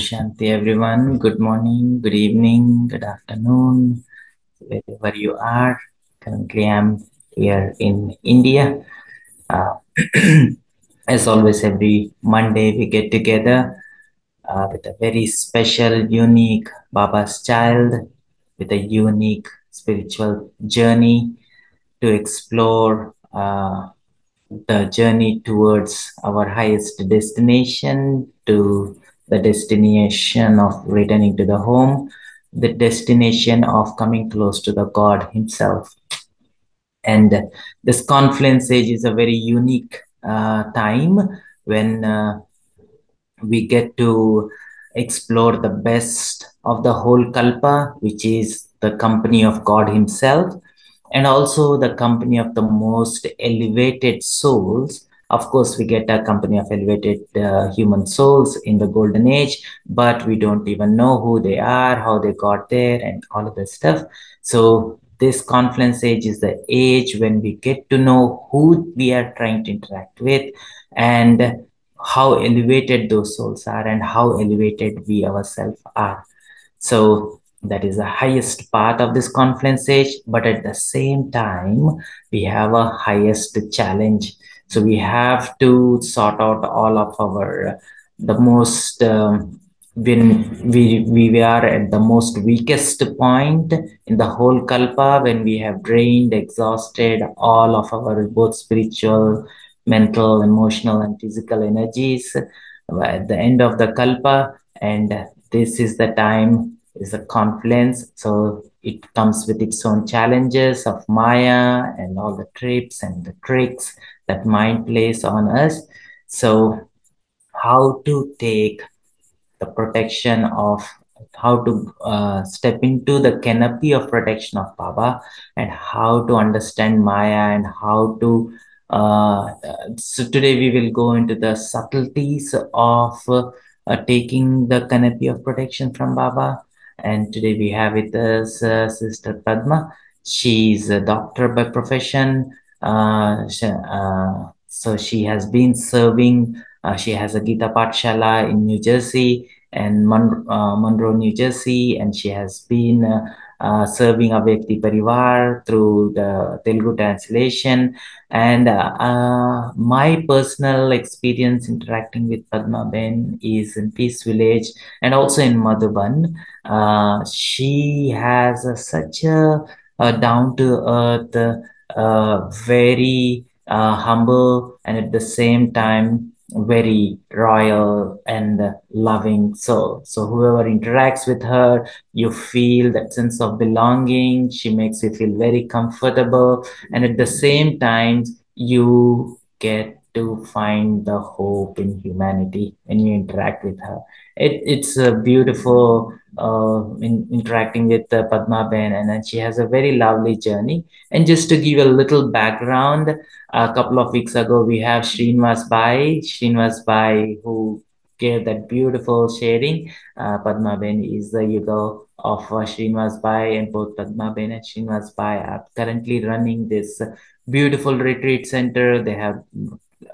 Shanti, everyone. Good morning, good evening, good afternoon, wherever you are. Currently, I'm here in India. Uh, as always, every Monday we get together uh, with a very special, unique Baba's child with a unique spiritual journey to explore uh, the journey towards our highest destination to the destination of returning to the home, the destination of coming close to the God Himself. And this confluence age is a very unique uh, time when uh, we get to explore the best of the whole Kalpa, which is the company of God Himself, and also the company of the most elevated souls. Of course, we get a company of elevated uh, human souls in the golden age, but we don't even know who they are, how they got there, and all of this stuff. So, this confluence age is the age when we get to know who we are trying to interact with and how elevated those souls are and how elevated we ourselves are. So that is the highest part of this confluence age, but at the same time, we have a highest challenge. So we have to sort out all of our the most um, when we we are at the most weakest point in the whole kalpa when we have drained exhausted all of our both spiritual mental emotional and physical energies at the end of the kalpa. And this is the time is a confluence. So it comes with its own challenges of maya and all the trips and the tricks that mind plays on us so how to take the protection of how to uh, step into the canopy of protection of Baba and how to understand Maya and how to. Uh, so, today we will go into the subtleties of uh, taking the canopy of protection from Baba. And today we have with us uh, Sister Padma. She's a doctor by profession. She, so, she has been serving uh, she has a Gita Patshala in New Jersey and Mon- uh, Monroe, New Jersey, and she has been uh, uh, serving Avyakti Parivar through the Telugu translation. And my personal experience interacting with Padma Ben is in Peace Village and also in Madhuban. she has such a, a down to earth, Uh, very uh, humble, and at the same time, very royal and loving soul. So whoever interacts with her, you feel that sense of belonging. She makes you feel very comfortable. And at the same time, you get to find the hope in humanity when you interact with her. It, it's a beautiful uh, in, interacting with uh, Padma Ben, and then she has a very lovely journey. And just to give a little background, a couple of weeks ago, we have Srinivas Bai, Srinivas Bai, who gave that beautiful sharing. Uh, Padma Ben is the yugal of uh, Srinivas Bai, and both Padma Ben and Srinivas Bai are currently running this beautiful retreat center. They have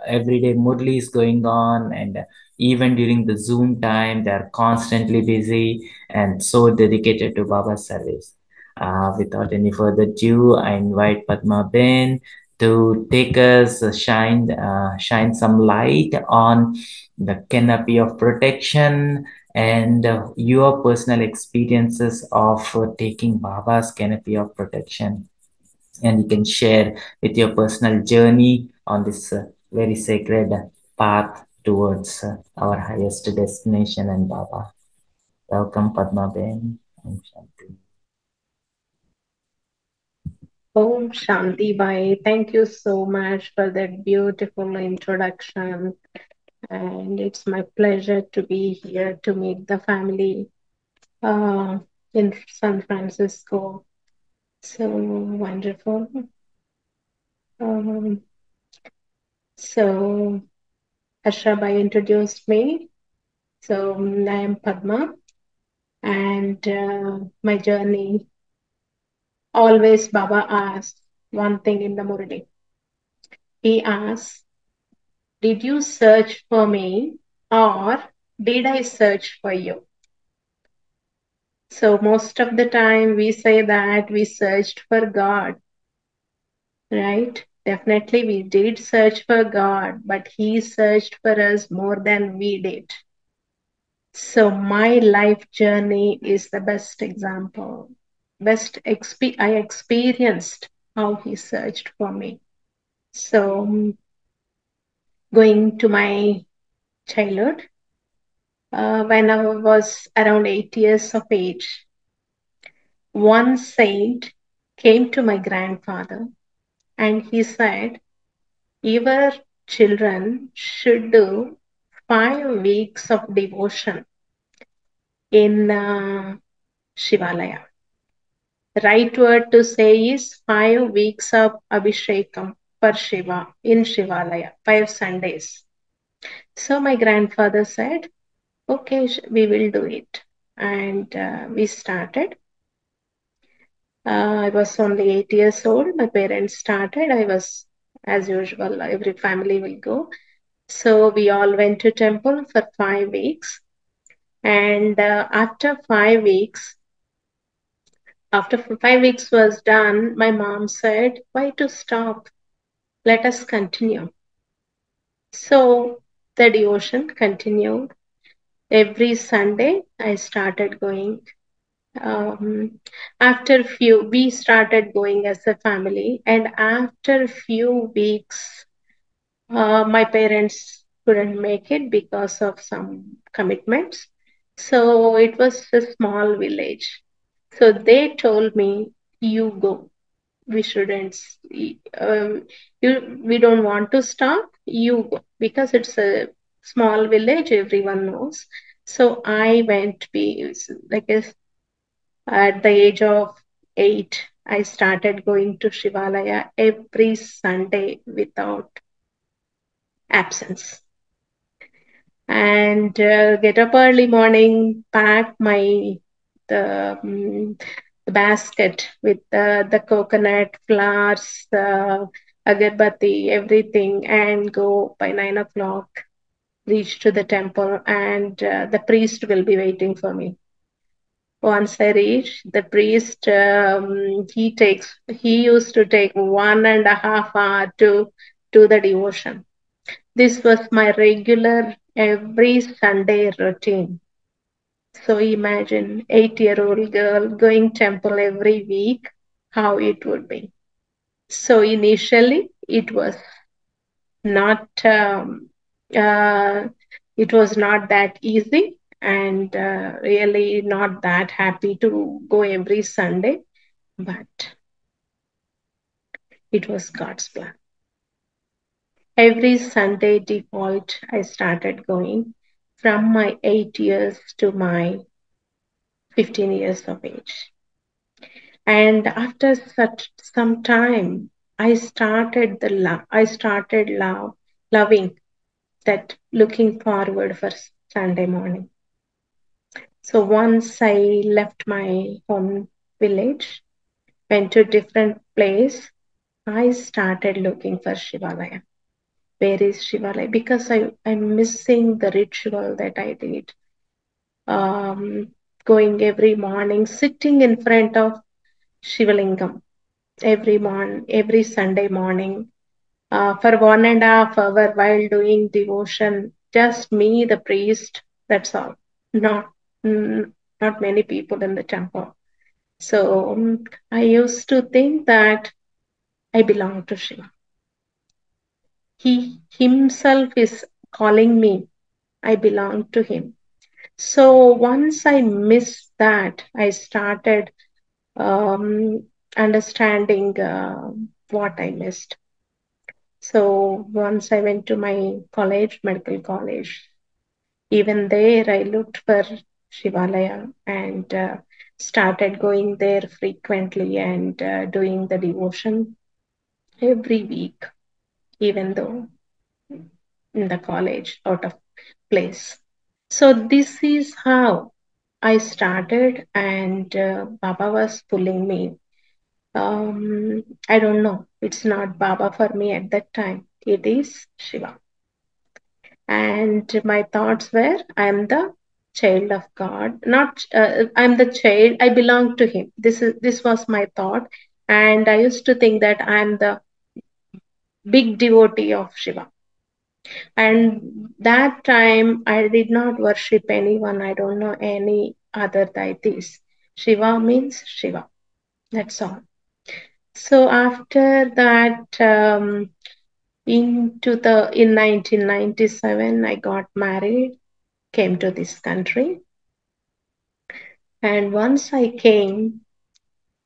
everyday Murlis going on, and even during the Zoom time, they are constantly busy and so dedicated to Baba's service. Uh, without any further ado, I invite Padma Ben to take us uh, shine uh, shine some light on the canopy of protection and uh, your personal experiences of uh, taking Baba's canopy of protection. And you can share with your personal journey on this uh, very sacred path towards uh, our highest destination and Baba. Welcome, Padma Ben. Om Shanti. Om Shanti Bai. Thank you so much for that beautiful introduction. And it's my pleasure to be here to meet the family uh, in San Francisco. So wonderful. Um, so Harshabai introduced me. So I am Padma, and uh, my journey. Always Baba asked one thing in the Murli. He asked, "Did you search for me, or Did I search for you? So, most of the time we say that we searched for God, right? Definitely we did search for God, but He searched for us more than we did. So, my life journey is the best example. Best exp- I experienced how He searched for me. So, going to my childhood, uh, when I was around eight years of age, one saint came to my grandfather and he said, Your children should do five weeks of devotion in uh, Shivalaya. Right word to say is five weeks of Abhishekam for Shiva in Shivalaya, five Sundays. So my grandfather said, Okay, we will do it. And uh, we started. Uh, I was only eight years old. My parents started. I was, as usual, every family will go. So we all went to temple for five weeks. And uh, after five weeks, after five weeks was done, my mom said, Why to stop? Let us continue. So the devotion continued. Every Sunday, I started going um, after a few we started going as a family and after a few weeks uh, my parents couldn't make it because of some commitments. So it was a small village. So they told me you go. We shouldn't um, you we don't want to stop. You go. Because it's a small village everyone knows. So i went be like a at the age of eight, I started going to Shivalaya every Sunday without absence. And uh, get up early morning, pack my the, um, the basket with the, the coconut flowers, the agarbatti, everything, and go by nine o'clock. Reach to the temple, and uh, the priest will be waiting for me once I reach, the priest, um, he takes, he used to take one and a half hour to do the devotion. This was my regular every Sunday routine. So imagine eight year old girl going temple every week, how it would be. So initially it was not, um, uh, it was not that easy and uh, really not that happy to go every Sunday, but it was God's plan. Every Sunday default, I started going from my eight years to my 15 years of age. And after such some time, I started the love. I started love, loving that, looking forward for Sunday morning. So once I left my home village, went to a different place, I started looking for Shivalaya. Where is Shivalaya? Because I, I'm missing the ritual that I did. Um, going every morning, sitting in front of Shivalingam every morning, every Sunday morning, uh, for one and a half hour while doing devotion. Just me, the priest, that's all. Not not many people in the temple. So um, I used to think that I belong to Shiva. He himself is calling me. I belong to him. So once I missed that, I started um, understanding uh, what I missed. So once I went to my college, medical college, even there I looked for Shivalaya and uh, started going there frequently and uh, doing the devotion every week, even though in the college out of place. So, this is how I started, and uh, Baba was pulling me. Um, I don't know, it's not Baba for me at that time, it is Shiva. and my thoughts were i'm the child of god not uh, i'm the child i belong to him. This is this was my thought. And i used to think that i'm the big devotee of shiva. And that time i did not worship anyone. I don't know any other deities. Shiva means shiva. That's all. So after that um, into the in 1997 i got married came to this country. And once i came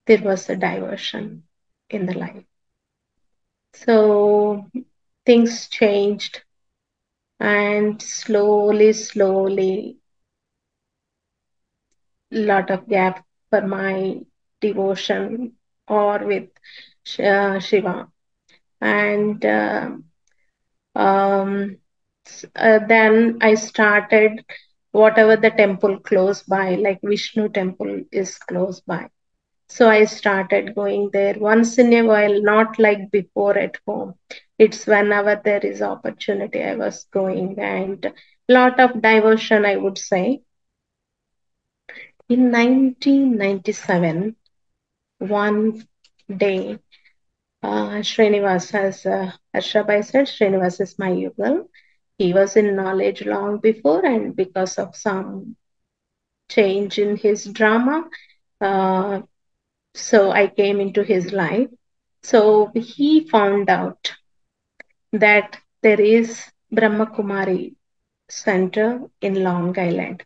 there was a diversion in the life. So things changed. And slowly slowly lot of gap for my devotion or with uh, shiva. And uh, um, uh, then I started whatever the temple close by, like Vishnu temple is close by. So I started going there once in a while, not like before at home. It's whenever there is opportunity, I was going and lot of diversion, I would say. In 1997, one day, uh, Srinivas, as uh, Harshabai said, Srinivas is my yugal. He was in knowledge long before, and because of some change in his drama, uh, so I came into his life. So he found out that there is Brahma Kumari Center in Long Island.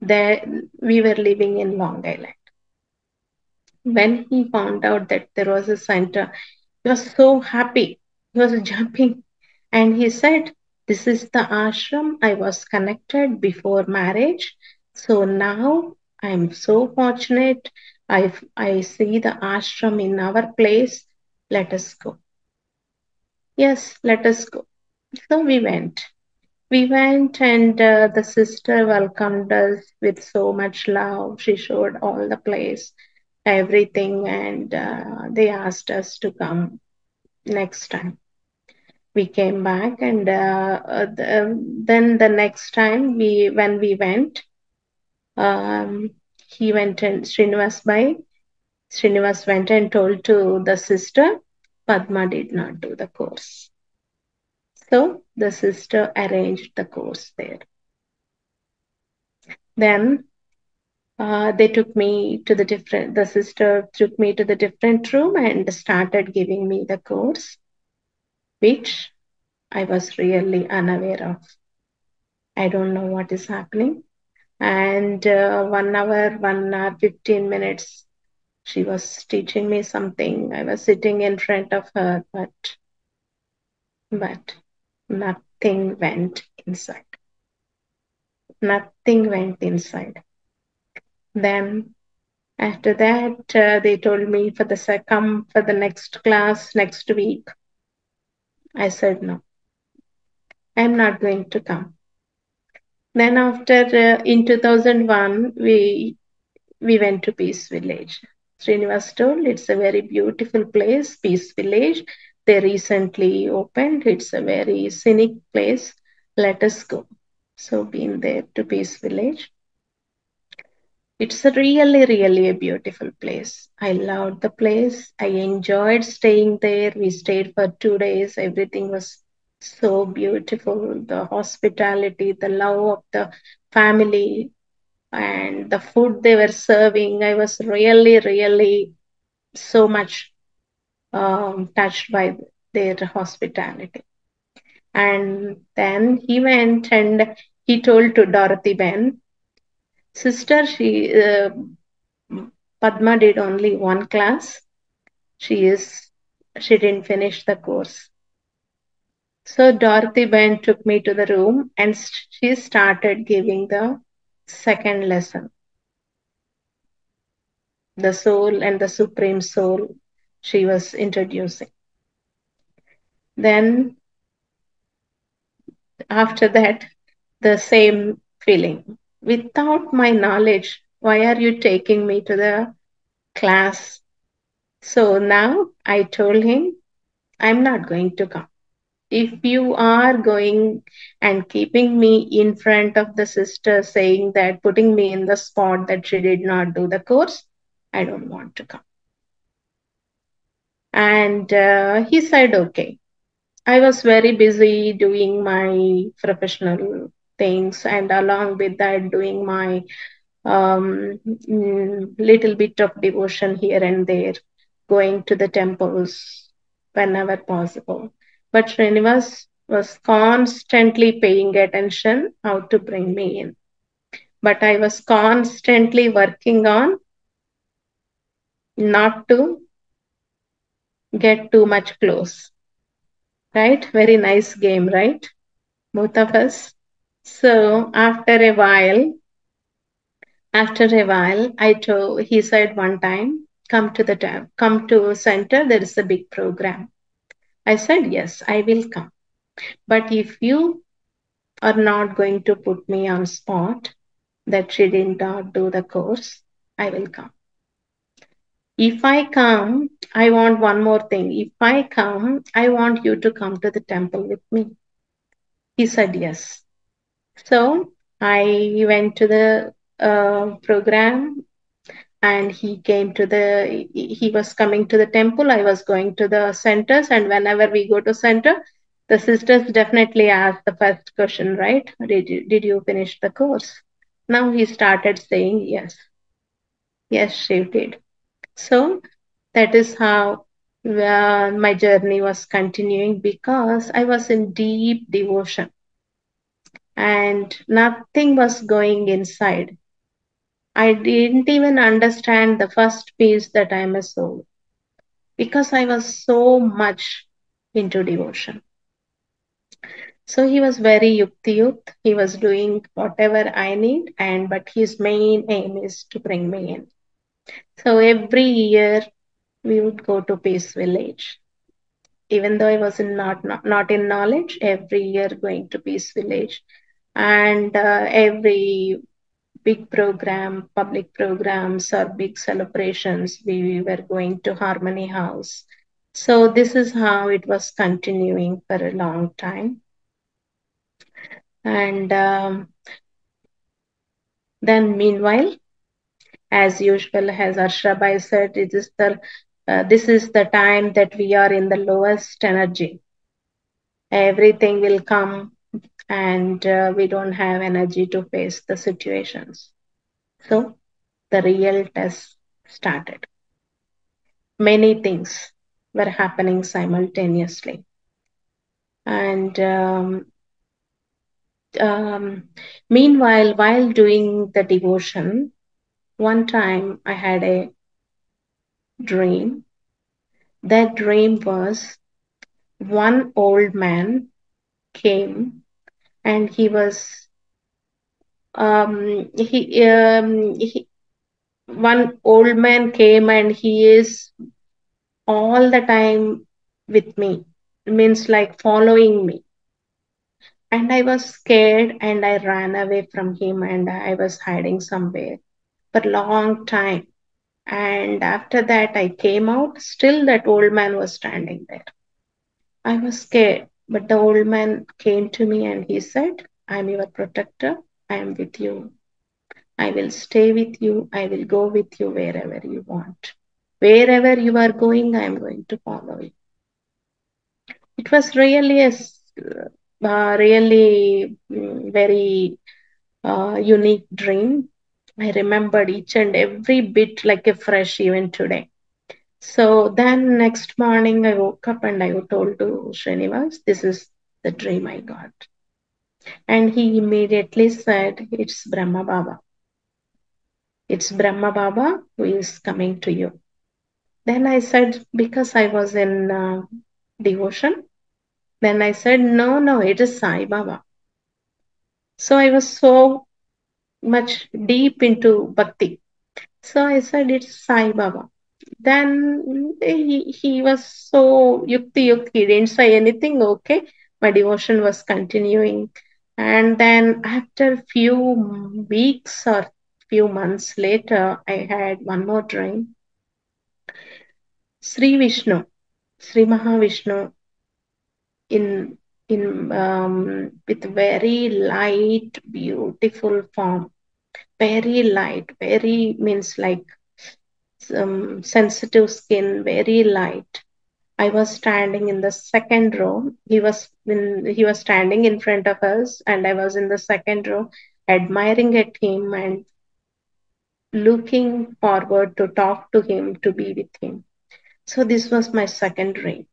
There, we were living in Long Island. When he found out that there was a center, he was so happy. He was jumping. And he said, This is the ashram I was connected before marriage. So now I'm so fortunate. I, I see the ashram in our place. Let us go. Yes, let us go. So we went. We went, and uh, the sister welcomed us with so much love. She showed all the place everything and uh, they asked us to come next time we came back and uh, uh, the, then the next time we when we went um, he went and Srinivas Bai Srinivas went and told to the sister Padma did not do the course. So the sister arranged the course there. Then uh, they took me to the different the sister took me to the different room and started giving me the course which i was really unaware of. I don't know what is happening. And uh, one hour one hour 15 minutes she was teaching me something. I was sitting in front of her but but nothing went inside. Nothing went inside. Then after that, uh, they told me for the come for the next class next week. I said no. I'm not going to come. Then after uh, in 2001, we we went to Peace Village. Srinivas told it's a very beautiful place, Peace Village. They recently opened. It's a very scenic place. Let us go. So been there to Peace Village. It's a really, really a beautiful place. I loved the place. I enjoyed staying there. We stayed for two days. Everything was so beautiful. The hospitality, the love of the family, and the food they were serving. I was really, really so much um, touched by their hospitality. And then he went and he told to Dorothy Ben, sister, she uh, Padma did only one class. She is she didn't finish the course. So Dorothy Ben took me to the room and she started giving the second lesson. The soul and the supreme soul she was introducing. Then after that, the same feeling without my knowledge, why are you taking me to the class? So now I told him, I'm not going to come. if you are going and keeping me in front of the sister saying that putting me in the spot that she did not do the course i don't want to come and uh, he said okay i was very busy doing my professional things and along with that doing my um, mm, little bit of devotion here and there going to the temples whenever possible but Srinivas was constantly paying attention how to bring me in. But I was constantly working on not to get too much close. Right? Very nice game, right? Both of us. So after a while, after a while, I told he said one time, come to the tab, come to center, there is a big program. I said, yes, I will come. But if you are not going to put me on spot that she did not do the course, I will come. If I come, I want one more thing. If I come, I want you to come to the temple with me. He said yes. So I went to the uh, program and he came to the he was coming to the temple. I was going to the centers and whenever we go to center the sisters definitely ask the first question right? Did you, did you finish the course? Now he started saying yes. Yes she did. So that is how uh, my journey was continuing because i was in deep devotion and nothing was going inside I didn't even understand the first piece that I am a soul because I was so much into devotion. So he was very yuktiyukt. He was doing whatever I need, and but his main aim is to bring me in. So every year we would go to Peace Village. Even though I was in not, not, not in knowledge, every year going to Peace Village. And uh, every big program, public programs or big celebrations, we were going to Harmony House. So this is how it was continuing for a long time. And um, then meanwhile, as usual, as Harshabai said, it is the uh, this is the time that we are in the lowest energy. Everything will come and uh, we don't have energy to face the situations. So the real test started. Many things were happening simultaneously. And um, um, meanwhile, while doing the devotion, one time I had a dream. That dream was one old man came and he was um, he, um, he one old man came and he is all the time with me means like following me. And i was scared and i ran away from him and i was hiding somewhere for long time. And after that i came out. Still that old man was standing there. I was scared but the old man came to me and he said i'm your protector I am with you. I will stay with you. I will go with you wherever you want. Wherever you are going, I am going to follow you. It was really a uh, really mm, very uh, unique dream. I remembered each and every bit like a fresh even today. So then next morning I woke up and I told to Srinivas, this is the dream I got. And he immediately said, It's Brahma Baba. It's Brahma Baba who is coming to you. Then I said, Because I was in uh, devotion, then I said, No, no, it is Sai Baba. So I was so much deep into bhakti. So I said, It's Sai Baba. Then he, he was so yukti yukti, didn't say anything. Okay. My devotion was continuing and then after few weeks or few months later i had one more dream sri vishnu sri mahavishnu in in um, with very light, beautiful form. Very light, very means like um, sensitive skin, very light. I was standing in the second row. He was in, he was standing in front of us, and I was in the second row, admiring at him and looking forward to talk to him, to be with him. So this was my second dream.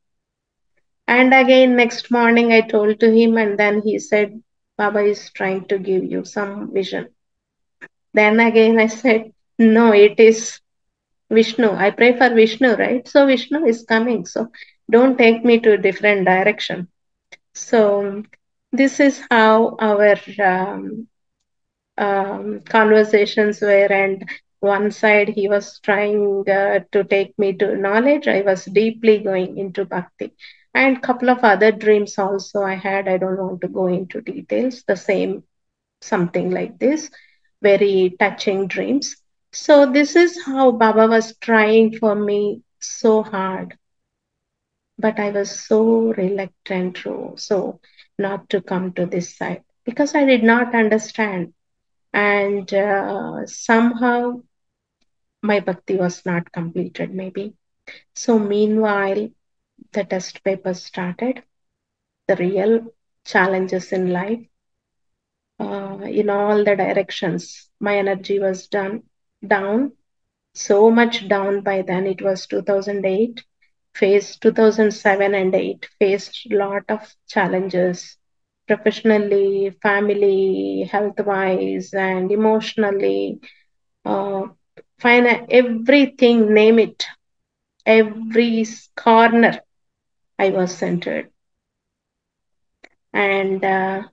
And again, next morning, I told to him, and then he said, Baba is trying to give you some vision. Then again, I said, No, it is Vishnu. I pray for Vishnu, right? So Vishnu is coming. So don't take me to a different direction. So this is how our um, um, conversations were, and one side he was trying uh, to take me to knowledge. I was deeply going into bhakti, and couple of other dreams also I had. I don't want to go into details. The same something like this, very touching dreams. So this is how Baba was trying for me so hard but I was so reluctant to so not to come to this side because I did not understand, and uh, somehow my bhakti was not completed. Maybe so. Meanwhile, the test paper started. The real challenges in life, uh, in all the directions. My energy was done down, so much down by then. It was 2008 faced 2007 and 8 faced a lot of challenges professionally family health wise and emotionally uh, everything name it. Every corner i was centered. And uh,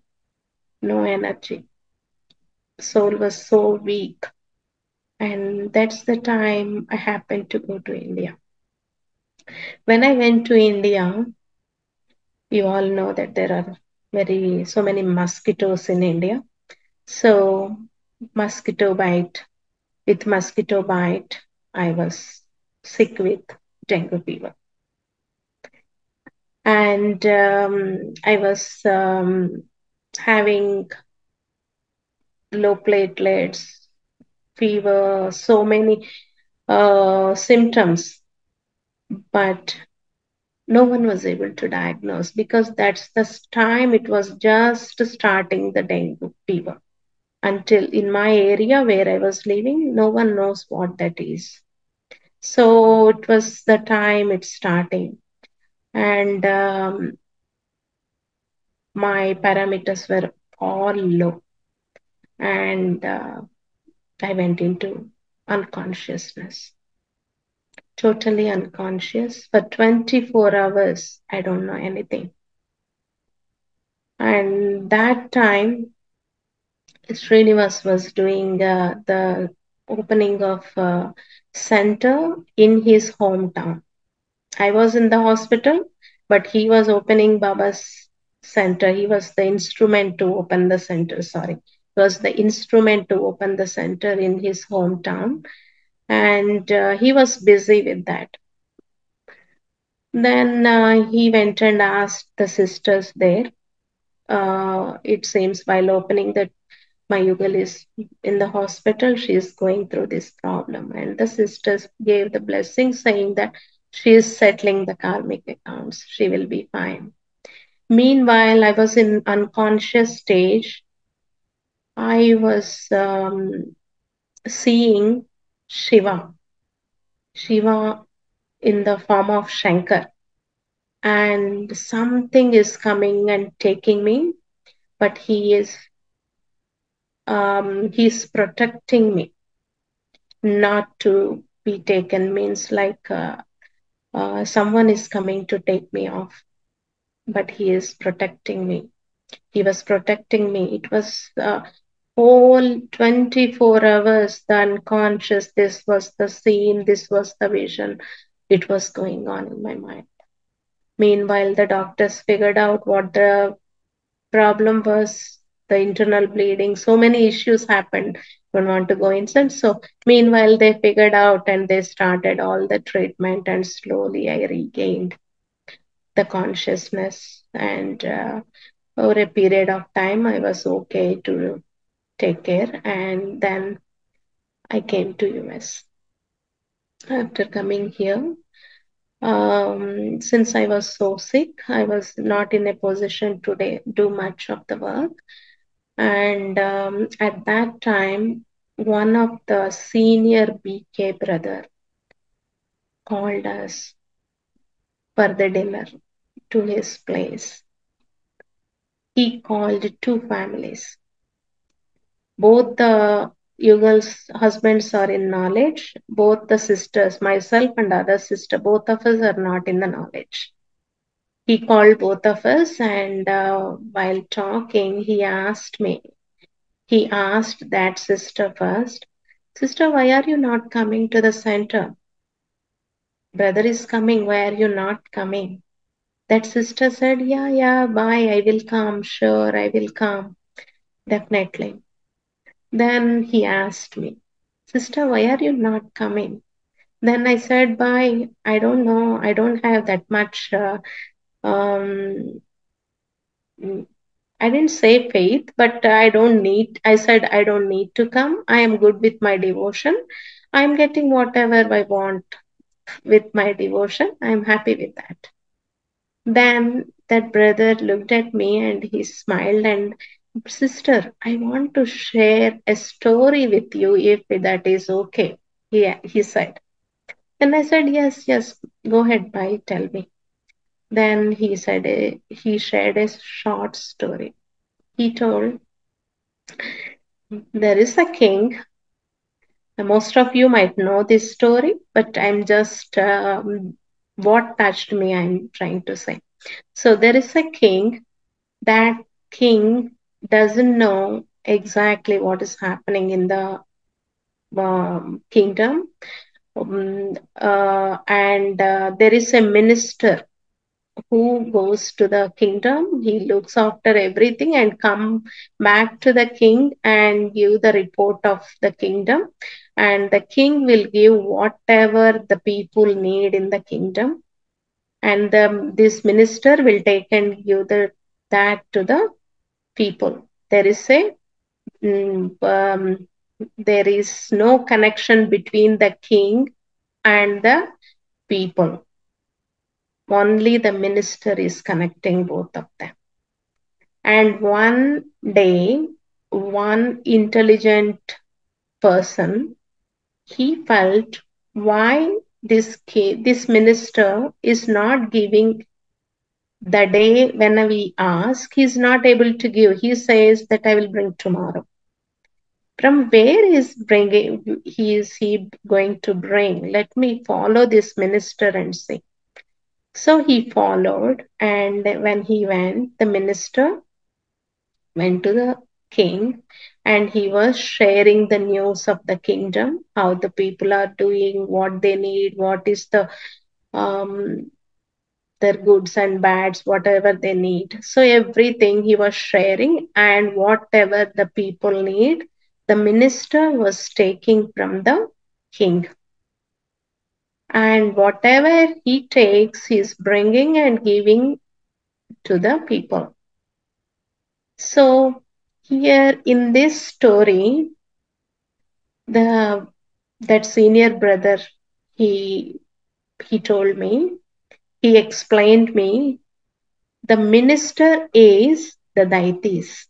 no energy. Soul was so weak and that's the time i happened to go to india when I went to India, you all know that there are very so many mosquitoes in India. So mosquito bite, with mosquito bite, I was sick with dengue fever. And um, I was um, having low platelets, fever, so many uh, symptoms but no one was able to diagnose because that's the time it was just starting the dengue fever. Until in my area where I was living, no one knows what that is. So it was the time it's starting. And um, my parameters were all low. And uh, I went into unconsciousness totally unconscious for 24 hours. I don't know anything. And that time, Srinivas was doing uh, the opening of a center in his hometown. I was in the hospital, but he was opening Baba's center. He was the instrument to open the center. Sorry, was the instrument to open the center in his hometown and uh, he was busy with that. Then uh, he went and asked the sisters there. Uh, it seems while opening that my Yugal is in the hospital, she is going through this problem. And the sisters gave the blessing saying that she is settling the karmic accounts. She will be fine. Meanwhile, I was in unconscious stage. I was um, seeing Shiva. Shiva in the form of Shankar. And something is coming and taking me, but he is um, he's protecting me not to be taken means like uh, uh, someone is coming to take me off but he is protecting me he was protecting me it was uh, whole 24 hours the unconscious this was the scene this was the vision. It was going on in my mind. Meanwhile the doctors figured out what the problem was the internal bleeding so many issues happened. Don't want to go inside so meanwhile they figured out and they started all the treatment and slowly i regained the consciousness. And uh, over a period of time i was okay to take care and then i came to us after coming here. Um, since i was so sick i was not in a position to do much of the work. And um, at that time one of the senior bk brother called us for the dinner to his place. He called two families both the Yugal's husbands are in knowledge. Both the sisters, myself and other sister, both of us are not in the knowledge. He called both of us, and uh, while talking, he asked me. He asked that sister first, Sister, why are you not coming to the center? Brother is coming. Why are you not coming? That sister said, Yeah, yeah, Bai. I will come. Sure, I will come. Definitely. Then he asked me, Sister, why are you not coming? Then I said, Bai. I don't know. I don't have that much. Uh, um, I didn't say faith, but I don't need, I said, I don't need to come. I am good with my devotion. I'm getting whatever I want with my devotion. I'm happy with that. Then that brother looked at me and he smiled and Sister, I want to share a story with you if that is okay. Yeah, he said. And I said, Yes, yes, go ahead, Bai, tell me. Then he said, a, he shared a short story. He told, There is a king. Most of you might know this story, but I'm just um, what touched me, I'm trying to say. So there is a king. That king doesn't know exactly what is happening in the um, kingdom. Um, uh, and uh, there is a minister who goes to the kingdom. He looks after everything and come back to the king and give the report of the kingdom. And the king will give whatever the people need in the kingdom. And the, this minister will take and give the, that to the people. There is a mm, um, there is no connection between the king and the people. Only the minister is connecting both of them. And one day, one intelligent person, he felt why this this minister is not giving the day when we ask, he's not able to give. He says that I will bring tomorrow. From where is bringing he is he going to bring? Let me follow this minister and see. So he followed, and when he went, the minister went to the king and he was sharing the news of the kingdom, how the people are doing, what they need, what is the um, their goods and bads, whatever they need. So everything he was sharing, and whatever the people need, the minister was taking from the king. And whatever he takes, he's bringing and giving to the people. So here in this story, the that senior brother he he told me he explained me the minister is the deities.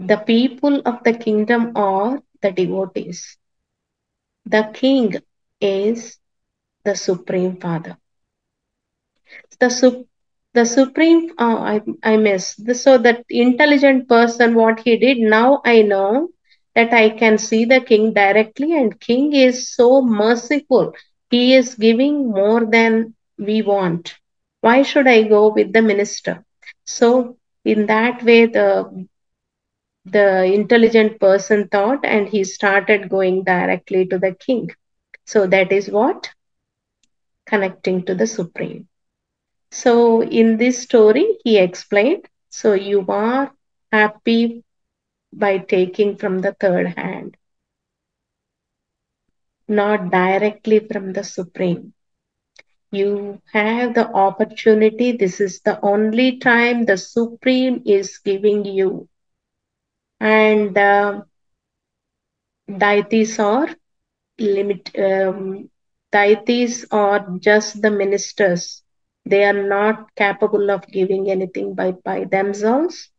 The people of the kingdom are the devotees. The king is the supreme father. The, su- the supreme, oh, I, I miss. So that intelligent person, what he did, now I know that I can see the king directly and king is so merciful. He is giving more than we want. Why should I go with the minister? So in that way, the the intelligent person thought and he started going directly to the king. So that is what? Connecting to the supreme. So in this story, he explained, so you are happy by taking from the third hand, not directly from the supreme You have the opportunity. This is the only time the Supreme is giving you. And uh, deities are limit um, deities are just the ministers they are not capable of giving anything by by themselves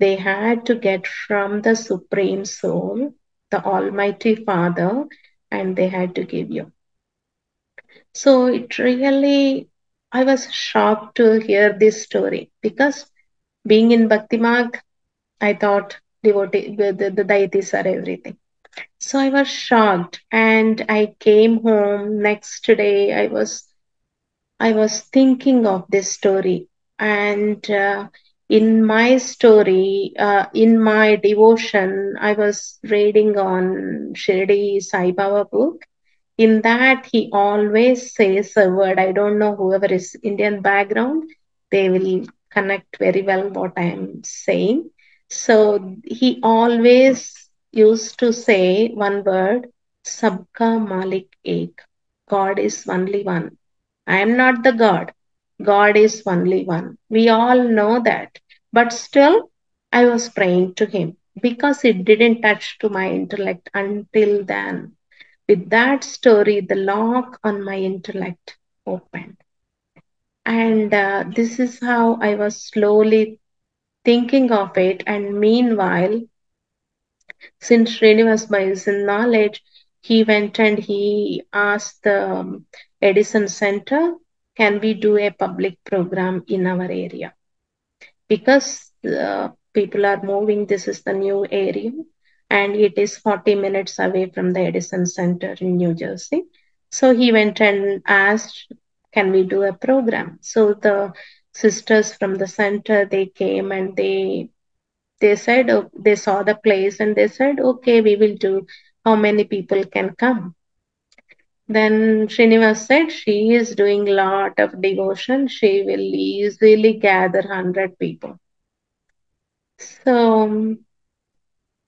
they had to get from the supreme soul the almighty father and they had to give you so it really i was shocked to hear this story because being in bhakti marg i thought devotee the, the, the deities are everything. So I was shocked and I came home next day. I was I was thinking of this story and uh, in my story uh, in my devotion I was reading on Shirdi Sai Baba book in that he always says a word I don't know whoever is Indian background they will connect very well what I am saying so he always used to say one word, Sabka Malik Ek. God is only one. I am not the God. God is only one. We all know that. But still, I was praying to Him because it didn't touch to my intellect until then. With that story, the lock on my intellect opened. And uh, this is how I was slowly thinking of it. And meanwhile, since Srinivas is in knowledge, he went and he asked the um, Edison Center, can we do a public program in our area? Because uh, people are moving, this is the new area, and it is 40 minutes away from the Edison Center in New Jersey. So he went and asked, can we do a program? So the sisters from the center, they came and they they said oh, they saw the place and they said okay we will do how many people can come then Srinivas said she is doing lot of devotion she will easily gather 100 people so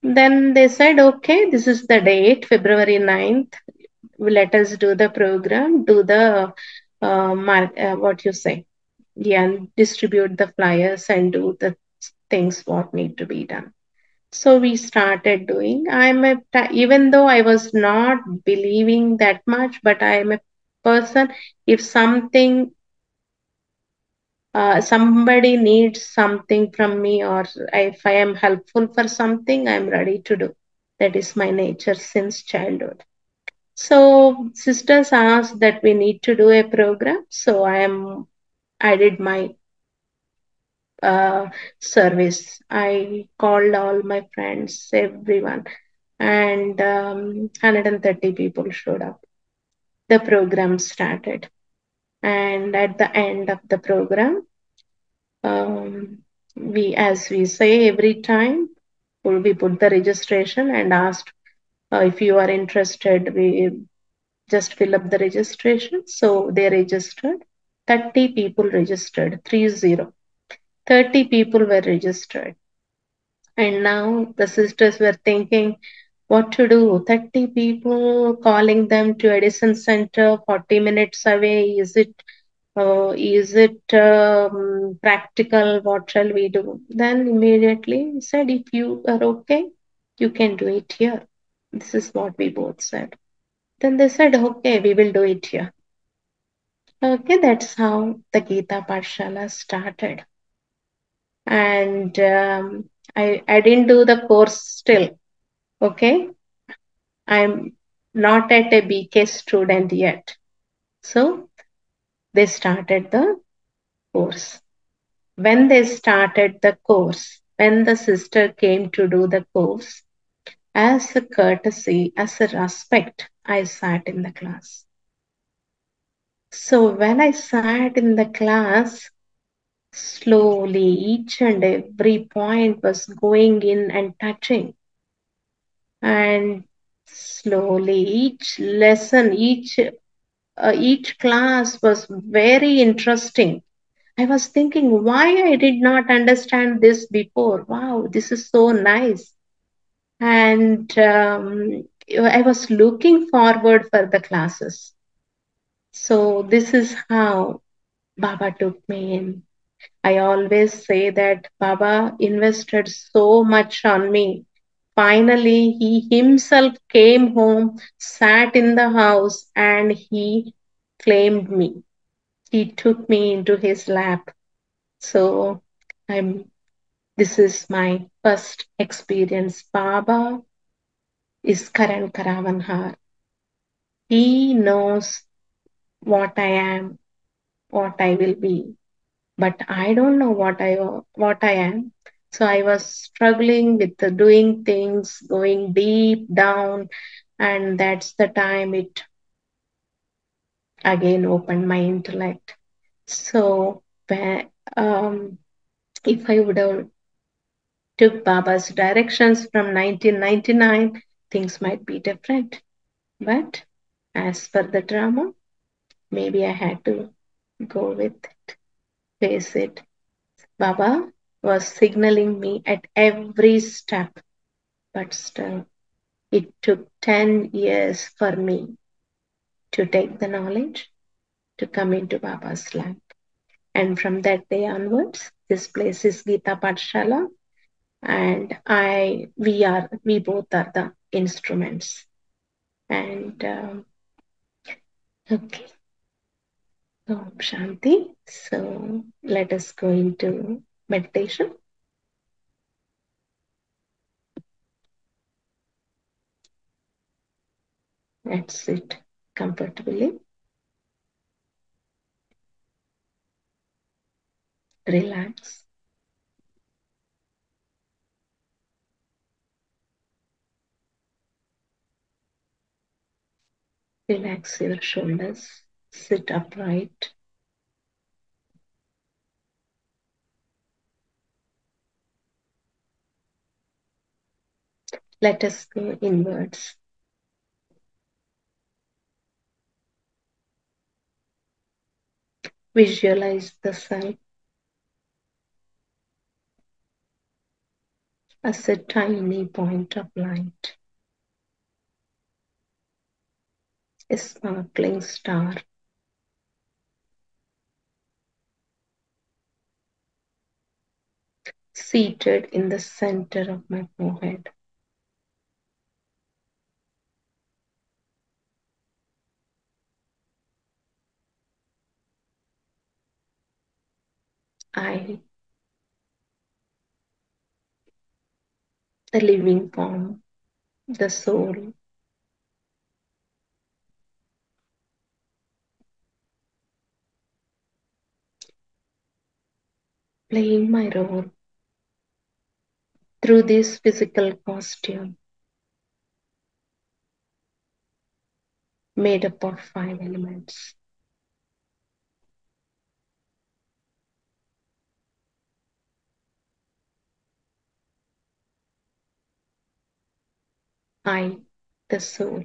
then they said okay this is the date february 9th let us do the program do the uh, uh, what you say. Yeah distribute the flyers and do the things what need to be done. So we started doing. I'm a even though i was not believing that much but i am a person if something uh, somebody needs something from me or if i am helpful for something i'm ready to do that is my nature since childhood so sisters asked that we need to do a program so i am i did my uh, service. I called all my friends, everyone, and um, 130 people showed up. The program started, and at the end of the program, um, we, as we say every time, we put the registration and asked uh, if you are interested. We just fill up the registration. So they registered. 30 people registered, 30. 30 people were registered. And now the sisters were thinking what to do. 30 people calling them to Edison Center 40 minutes away. Is it uh, is it um, practical? What shall we do? Then immediately said, if you are okay, you can do it here. This is what we both said. Then they said, okay, we will do it here. Okay, that's how the Gita Pathshala started and um, I, I didn't do the course still. Okay. I'm not at a BK student yet. So they started the course. When they started the course, when the sister came to do the course, as a courtesy, as a respect, I sat in the class. So when I sat in the class, Slowly, each and every point was going in and touching. And slowly, each lesson, each uh, each class was very interesting. I was thinking why I did not understand this before. Wow, this is so nice. And um, I was looking forward for the classes. So, this is how Baba took me in. I always say that Baba invested so much on me. Finally, he himself came home, sat in the house, and he claimed me. He took me into his lap. So, I'm this is my first experience. Baba is Karan Karavanhar. He knows what I am, what I will be, but I don't know what I what I am. So I was struggling with the doing things, going deep down, and that's the time it again opened my intellect. So um, if I would have took Baba's directions from 1999, things might be different. But as per the drama, maybe I had to go with it, face it. Baba was signaling me at every step, but still, it took 10 years for me to take the knowledge to come into Baba's lap. And from that day onwards, this place is Gita Patshala, and I, we are, we both are the instruments. And um, okay, Om Shanti. So let us go into meditation. Let's sit comfortably. Relax. Relax your shoulders. Sit upright. Let us go inwards. Visualize the self as a tiny point of light, a sparkling star. Seated in the center of my forehead. I, the living form, the soul, playing my role through this physical costume. Made up of five elements. I, the soul,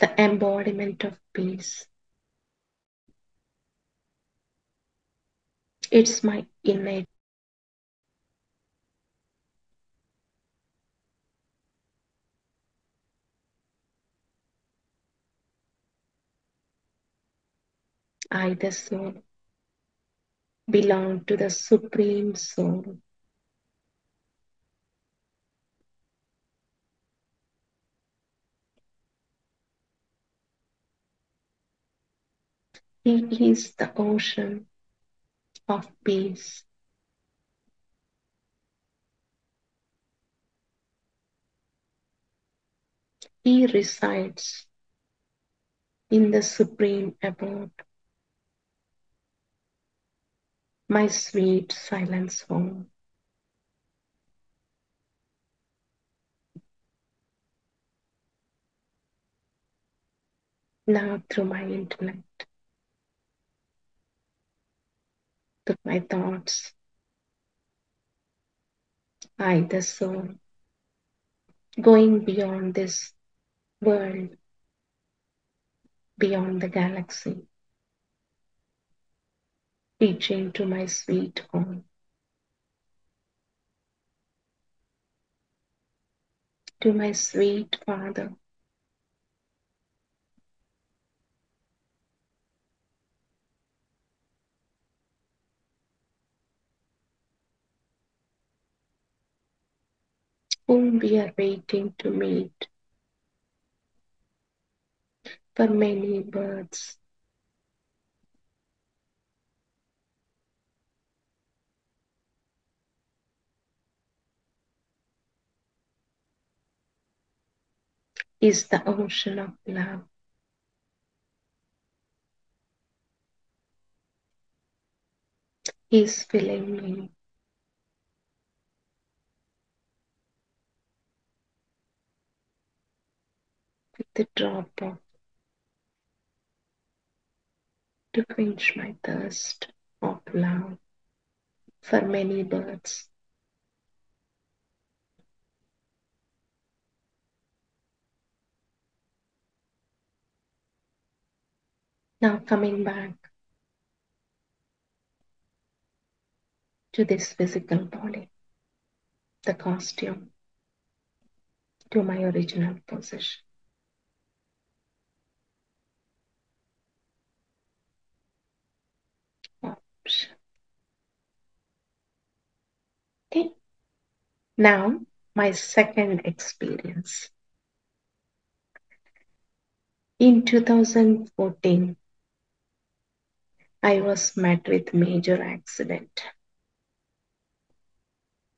the embodiment of peace. It's my innate I, the soul, belong to the Supreme Soul. He is the ocean of peace. He resides in the supreme abode, my sweet silence home. Now, through my intellect, through my thoughts, I, the soul, going beyond this world, beyond the galaxy, reaching to my sweet home, to my sweet Father, whom we are waiting to meet. For many birds, is the ocean of love. Is filling me the drop of to quench my thirst of love for many birds. Now coming back to this physical body, the costume, to my original position. Okay. Now, my second experience. In 2014, I was met with major accident.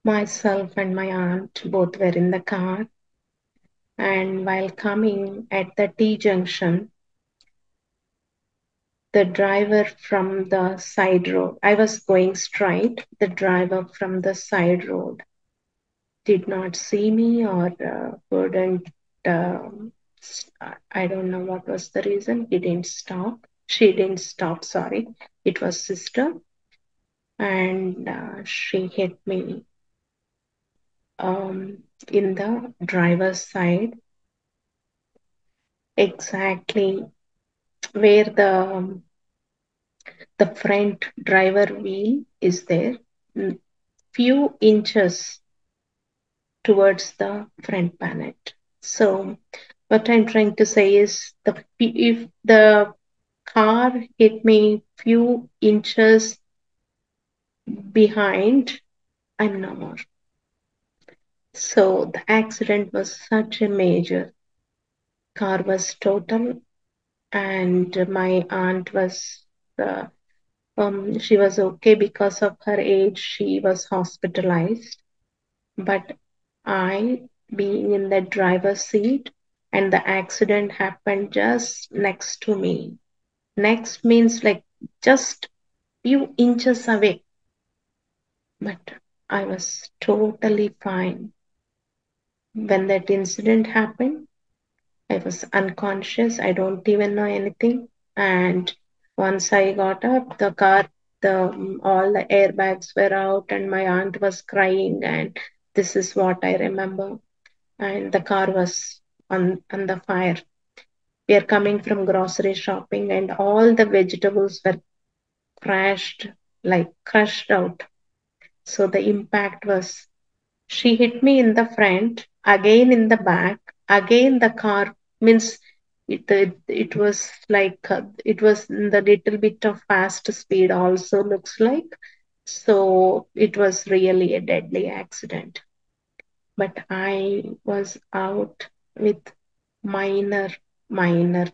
Myself and my aunt both were in the car and while coming at the T junction, the driver from the side road, I was going straight, the driver from the side road did not see me or uh, wouldn't, uh, I don't know what was the reason, he didn't stop. She didn't stop, sorry. It was sister. And uh, she hit me um, in the driver's side exactly where the the front driver wheel is there few inches towards the front bonnet so what i'm trying to say is the if the car hit me few inches behind i'm no more. So the accident was such a major. Car was total and my aunt was uh, um, she was okay because of her age she was hospitalized. But i being in the driver's seat and the accident happened just next to me next means like just few inches away but i was totally fine when that incident happened I was unconscious. I don't even know anything. And once I got up, the car, the all the airbags were out, and my aunt was crying. And this is what I remember. And the car was on on the fire. We are coming from grocery shopping, and all the vegetables were crashed, like crushed out. So the impact was she hit me in the front, again in the back, again the car means it, it, it was like uh, it was in the little bit of fast speed also looks like so it was really a deadly accident but i was out with minor minor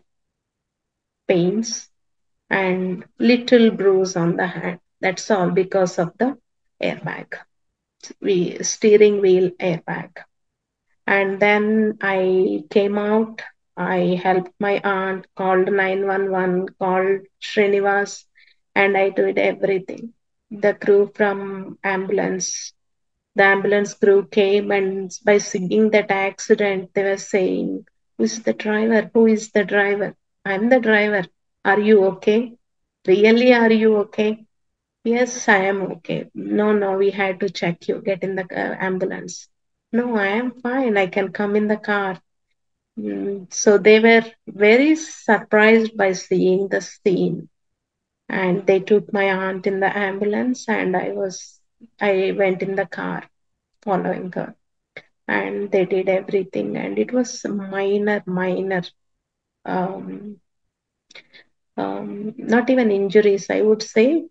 pains and little bruise on the hand that's all because of the airbag we steering wheel airbag and then I came out. I helped my aunt, called 911, called Srinivas, and I did everything. The crew from ambulance, the ambulance crew came and by seeing that accident, they were saying, Who's the driver? Who is the driver? I'm the driver. Are you okay? Really, are you okay? Yes, I am okay. No, no, we had to check you. Get in the uh, ambulance. No, I am fine. I can come in the car. Mm, so they were very surprised by seeing the scene. And they took my aunt in the ambulance, and I was, I went in the car following her. And they did everything, and it was minor, minor, um, um, not even injuries, I would say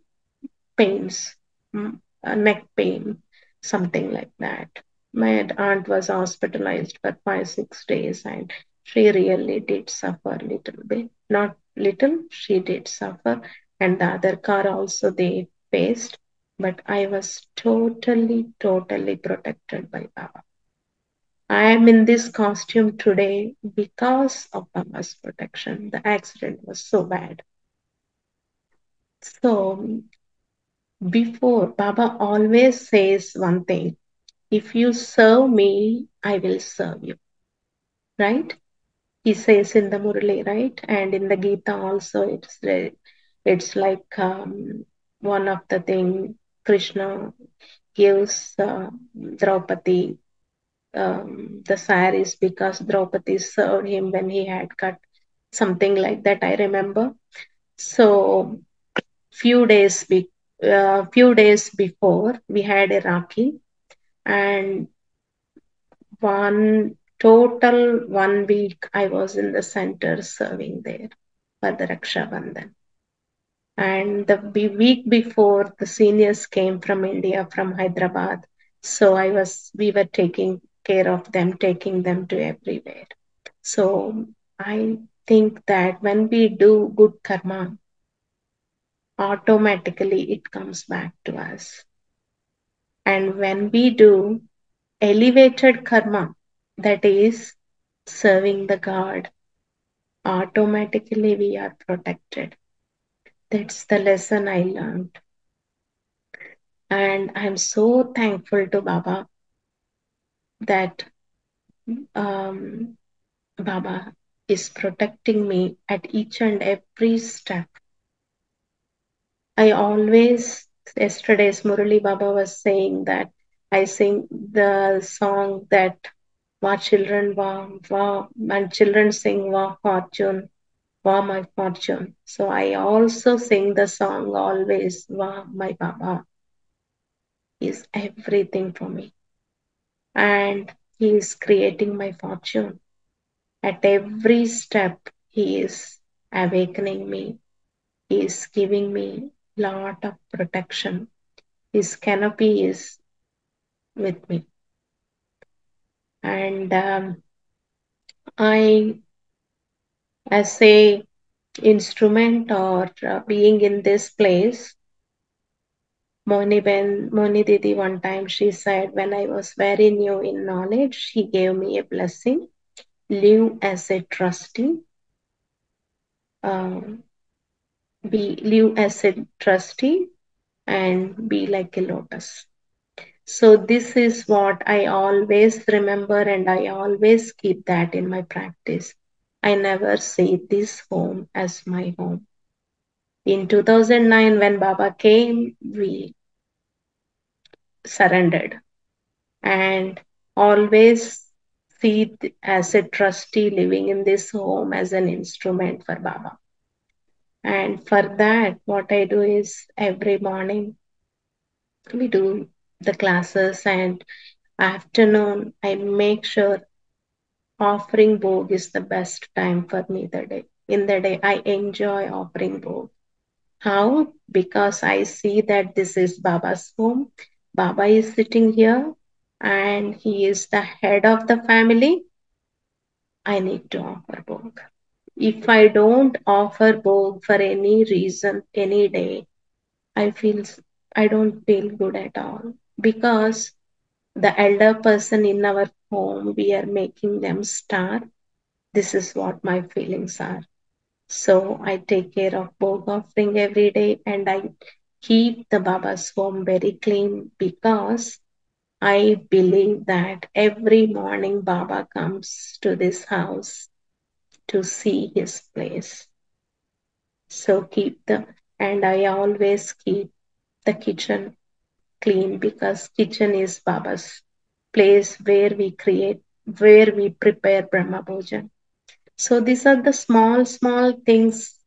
pains, mm, neck pain, something like that my aunt was hospitalized for five, six days, and she really did suffer a little bit. Not little, she did suffer, and the other car also they faced. But I was totally, totally protected by Baba. I am in this costume today because of Baba's protection. The accident was so bad. So, before Baba always says one thing if you serve me, I will serve you. Right? He says in the Murali, right? And in the Gita also, it's it's like um, one of the thing Krishna gives uh, Draupadi um, the saris because Draupadi served him when he had cut something like that. I remember. So few days be uh, few days before we had a Rakhi and one total one week I was in the center serving there for the Raksha Bandhan. And the week before, the seniors came from India, from Hyderabad. So I was, we were taking care of them, taking them to everywhere. So I think that when we do good karma, automatically it comes back to us. And when we do elevated karma, that is serving the God, automatically we are protected. That's the lesson I learned. And I'm so thankful to Baba that um, Baba is protecting me at each and every step. I always, yesterday's Murali Baba was saying that I sing the song that my children, wa, wa, and children sing Wa fortune, Wa my fortune. So I also sing the song always Wa my Baba is everything for me. And he is creating my fortune. At every step, he is awakening me. He is giving me lot of protection. His canopy is with me. And um, I, as a instrument or uh, being in this place, Moni Ben, Moni Didi, one time she said, when I was very new in knowledge, she gave me a blessing. Live as a trustee. Um, be live as a trustee and be like a lotus. So this is what I always remember and I always keep that in my practice. I never see this home as my home. In 2009, when Baba came, we surrendered and always see as a trustee living in this home as an instrument for Baba. And for that, what I do is every morning we do the classes and afternoon I make sure offering bhog is the best time for me the day. In the day, I enjoy offering bhog. How? Because I see that this is Baba's home. Baba is sitting here and he is the head of the family. I need to offer bhog. If I don't offer bhog for any reason, any day, I feel I don't feel good at all because the elder person in our home, we are making them star. This is what my feelings are. So I take care of bhog offering every day and I keep the Baba's home very clean because I believe that every morning Baba comes to this house to see his place. So keep the, and I always keep the kitchen clean because kitchen is Baba's place where we create, where we prepare Brahma Bhojan. So these are the small, small things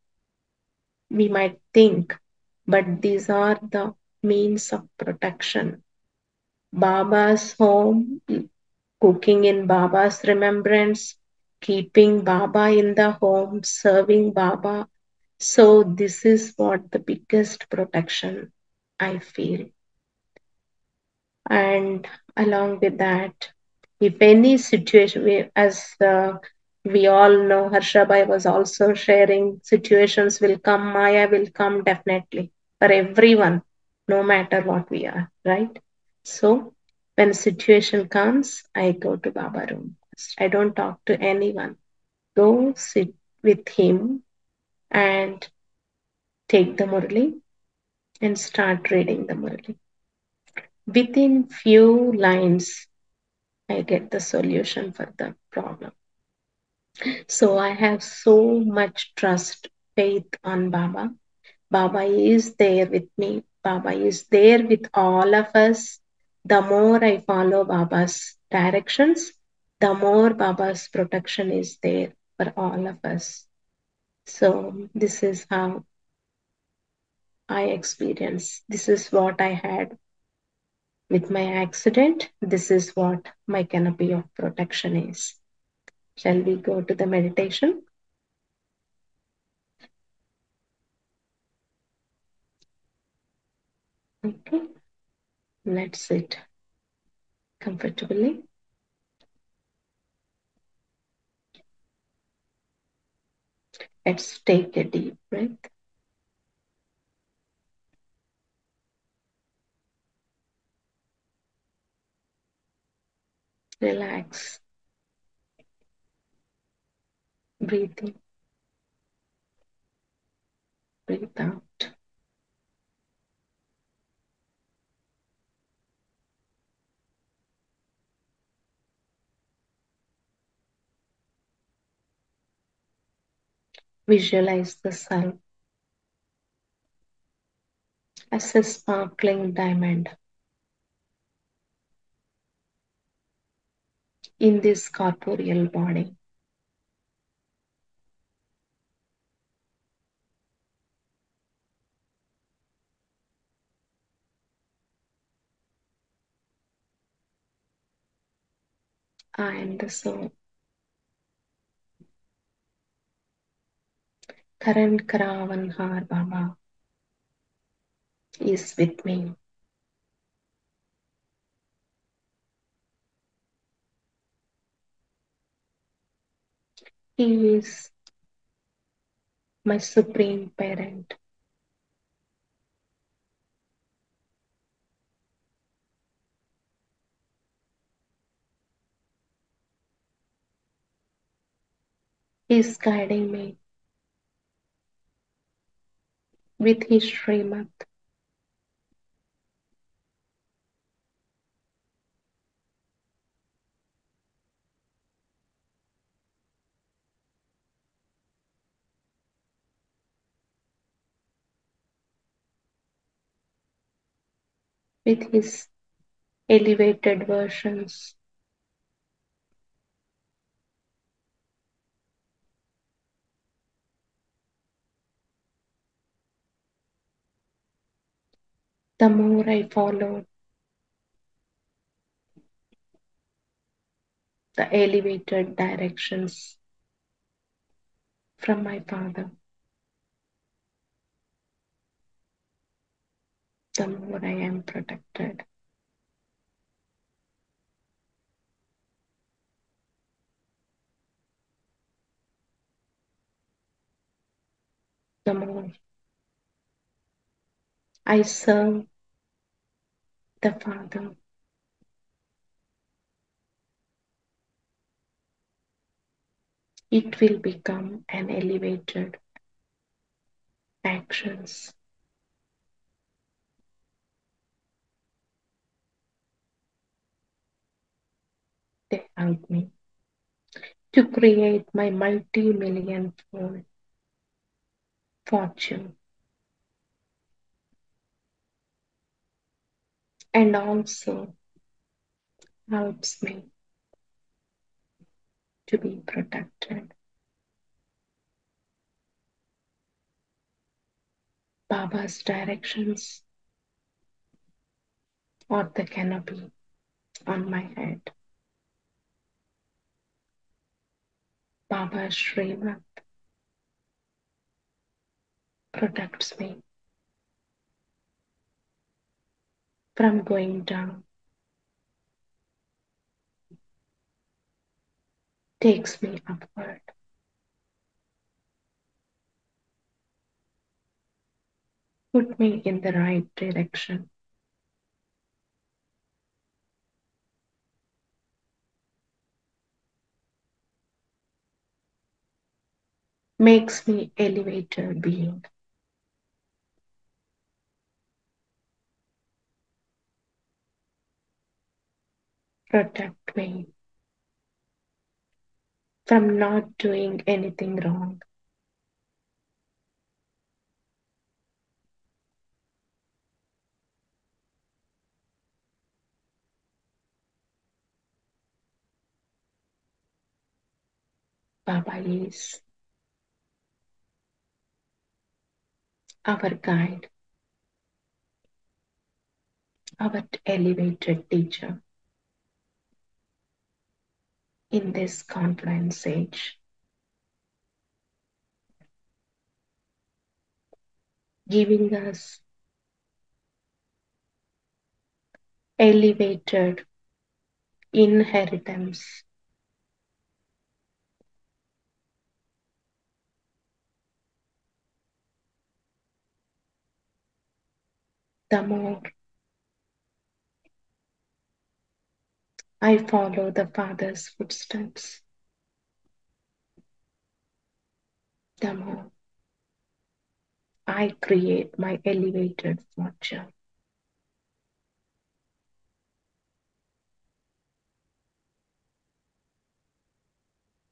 we might think, but these are the means of protection. Baba's home, cooking in Baba's remembrance, keeping Baba in the home, serving Baba. So this is what the biggest protection I feel. And along with that, if any situation, we, as uh, we all know, Harshabai was also sharing situations will come, Maya will come definitely for everyone, no matter what we are, right? So when situation comes, I go to Baba room. I don't talk to anyone. Go sit with him and take the Murli and start reading the Murli. Within few lines, I get the solution for the problem. So I have so much trust, faith on Baba. Baba is there with me. Baba is there with all of us. The more I follow Baba's directions, the more Baba's protection is there for all of us. So this is how I experience. This is what I had with my accident. This is what my canopy of protection is. Shall we go to the meditation? Okay, let's sit comfortably. Let's take a deep breath. Relax. Breathe in. Breathe out. Visualize the sun as a sparkling diamond in this corporeal body. Am the soul. Karan Karavanhar Baba is with me. He is my supreme parent. He is guiding me with his Srimad. With his elevated versions. The more I follow the elevated directions from my father, the more I am protected. The more I serve the Father, it will become an elevated actions. Help me to create my multi-million fold fortune and also helps me to be protected. Baba's directions or the canopy on my head. Baba Srimath protects me from going down, takes me upward. Put me in the right direction. Makes me elevator being. Protect me from not doing anything wrong. Baba is our guide, our elevated teacher in this confluence age. Giving us elevated inheritance the I follow the Father's footsteps, the I create my elevated fortune.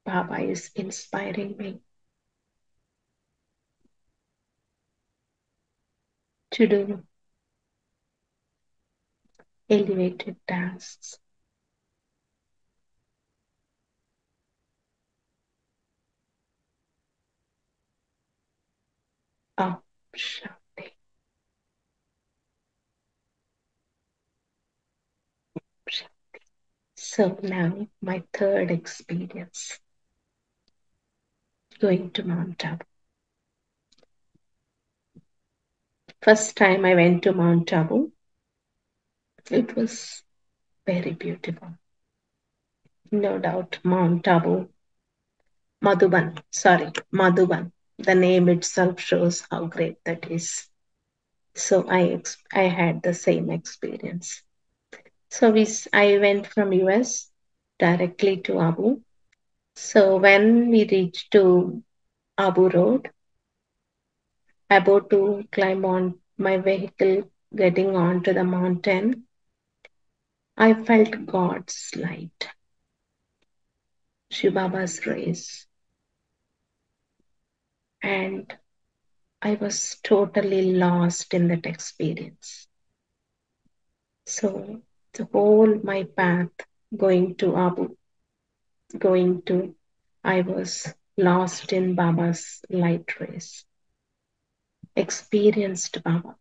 Baba is inspiring me. To do elevated tasks. Oh, Shanti. So now my third experience going to Mount Abu. First time I went to Mount Abu, it was very beautiful. No doubt, Mount Abu, Madhuban, sorry, Madhuban. The name itself shows how great that is. So I I had the same experience. So we I went from US directly to Abu. So when we reached to Abu Road, about to climb on my vehicle, getting onto the mountain, I felt God's light, Shiv Baba's rays. And I was totally lost in that experience. So the whole my path going to Abu, going to, I was lost in Baba's light rays. Experienced Baba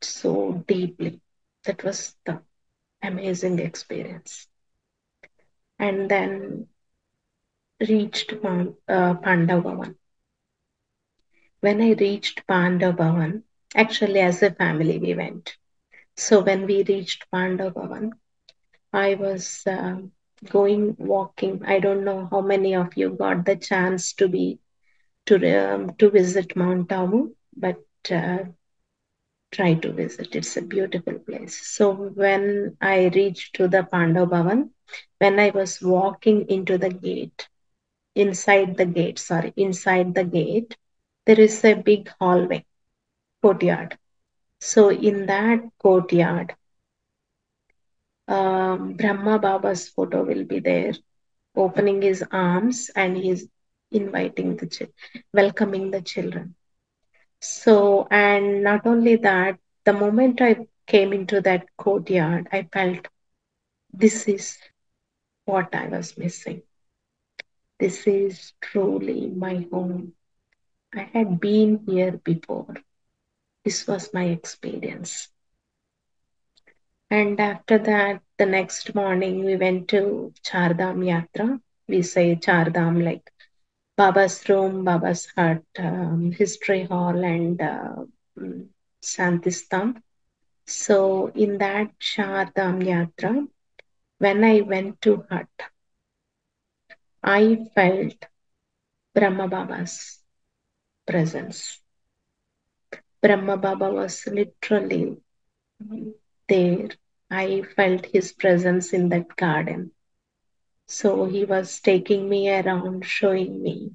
so deeply. That was the amazing experience. And then reached uh, Pandav Bhavan. When I reached Pandav Bhavan, actually as a family we went. So when we reached Pandav Bhavan, I was uh, going walking. I don't know how many of you got the chance to be to um, to visit Mount Abu, but uh, try to visit. It's a beautiful place. So when I reached to the Pandav Bhavan, when I was walking into the gate, inside the gate, sorry, inside the gate, there is a big hallway, courtyard. So in that courtyard, um, Brahma Baba's photo will be there, opening his arms and he's inviting the children, welcoming the children. So, and not only that, the moment I came into that courtyard, I felt this is what I was missing. This is truly my home. I had been here before. This was my experience. And after that, the next morning, we went to Chardham Yatra. We say Chardham like Baba's room, Baba's hut, um, history hall, and uh, mm, Shanti Stambh. So in that Chardham Yatra, when I went to hut, I felt Brahma Baba's presence. Brahma Baba was literally there. I felt his presence in that garden. So he was taking me around, showing me.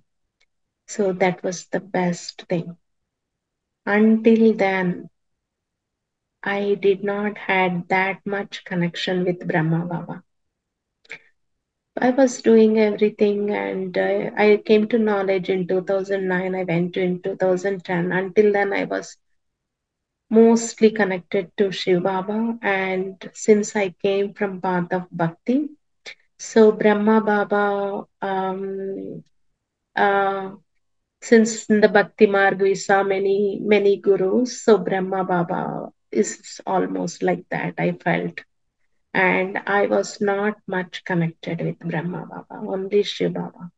So that was the best thing. Until then, I did not had that much connection with Brahma Baba. I was doing everything and uh, I came to knowledge in 2009. I went to in 2010. Until then, I was mostly connected to Shiv Baba. And since I came from path of Bhakti, so Brahma Baba, um, uh, since in the Bhakti Marg we saw many, many gurus, so Brahma Baba is almost like that, I felt. And I was not much connected with Brahma Baba, only Shiv Baba.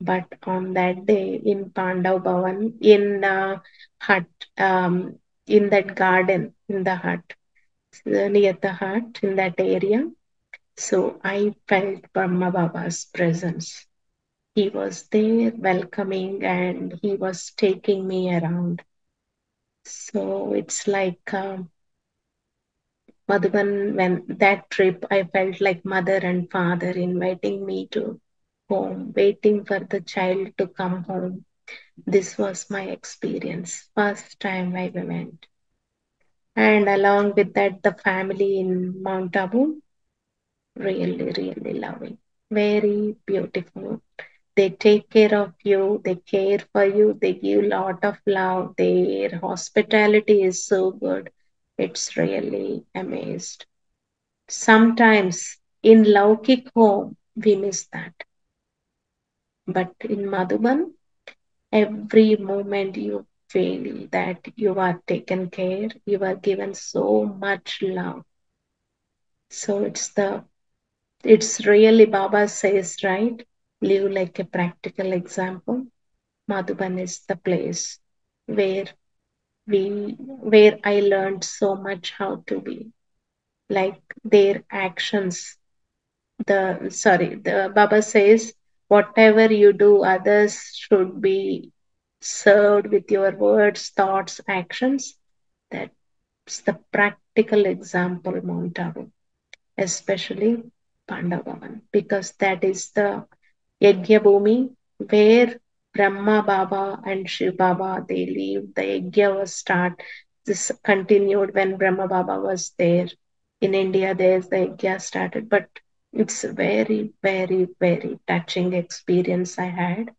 But on that day in Pandav Bhavan, in uh, hut, um, in that garden, in the hut, near the hut, in that area, so I felt Brahma Baba's presence. He was there welcoming and he was taking me around. So it's like um, Madhuban, when that trip, I felt like mother and father inviting me to home, waiting for the child to come home. This was my experience, first time I went. And along with that, the family in Mount Abu, really, really loving, very beautiful. They take care of you, they care for you, they give lot of love. Their hospitality is so good. It's really amazed. Sometimes in Laukik home, we miss that. But in Madhuban, every moment you feel that you are taken care, you are given so much love. So it's the, it's really Baba says, right? Live like a practical example. Madhuban is the place where we, where I learned so much how to be. Like their actions, the, sorry, the Baba says, whatever you do, others should be served with your words, thoughts, actions. That's the practical example, Mount Abu, especially Pandav Bhavan, because that is the Yajna Bhumi where Brahma Baba and Shiv Baba they lived. The Yajna was start. This continued when Brahma Baba was there. In India, there's the Yajna started, but it's a very, very, very touching experience I had.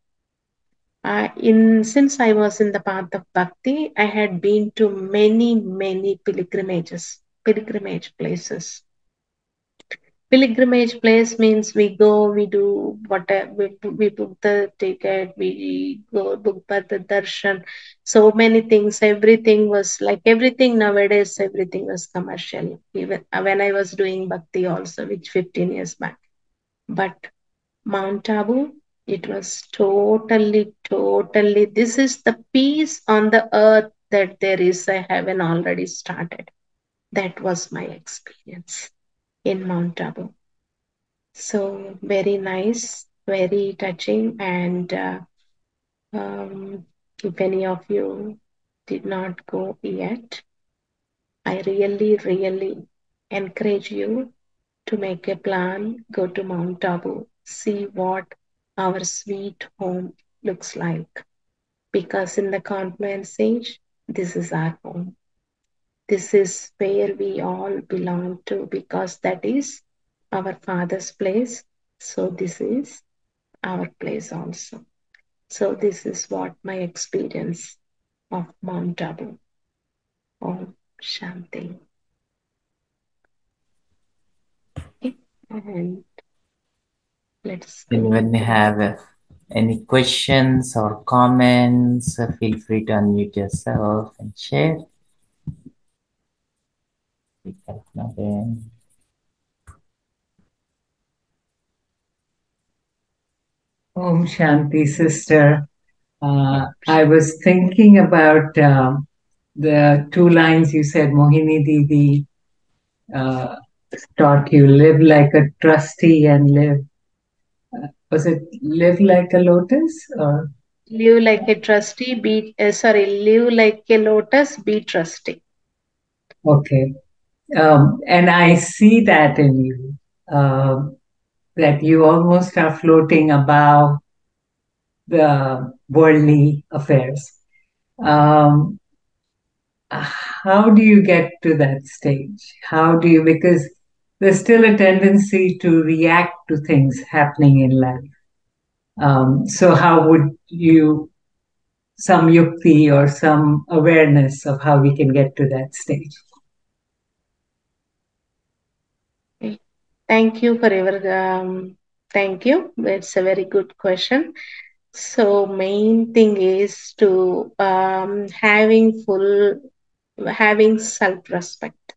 Uh, in since I was in the path of bhakti, I had been to many, many pilgrimages, pilgrimage places. Pilgrimage place means we go, we do whatever, we, we book the ticket, we go book the darshan. So many things, everything was like everything nowadays, everything was commercial. Even uh, when I was doing bhakti also, which 15 years back. But Mount Abu, it was totally, totally, this is the peace on the earth that there is a heaven already started. That was my experience in Mount Abu. So very nice, very touching. And uh, um, if any of you did not go yet, I really, really encourage you to make a plan, go to Mount Abu, see what our sweet home looks like. Because in the confluence age, this is our home. This is where we all belong to because that is our Father's place. So this is our place also. So this is what my experience of Mount Abu. Om Shanti. Okay. And let's. Anyone have any questions or comments, feel free to unmute yourself and share. Om Shanti, sister. Uh, I was thinking about uh, the two lines you said, Mohini Didi uh, taught you live like a trustee and live uh, was it live like a lotus or Live like a trustee, be uh, sorry, live like a lotus, be trusty. okay? Um, and I see that in you, uh, that you almost are floating above the worldly affairs. Um, how do you get to that stage? How do you, because there's still a tendency to react to things happening in life. Um, so, how would you, some yukti or some awareness of how we can get to that stage? Thank you for um, thank you. It's a very good question. So main thing is to um, having full having self-respect.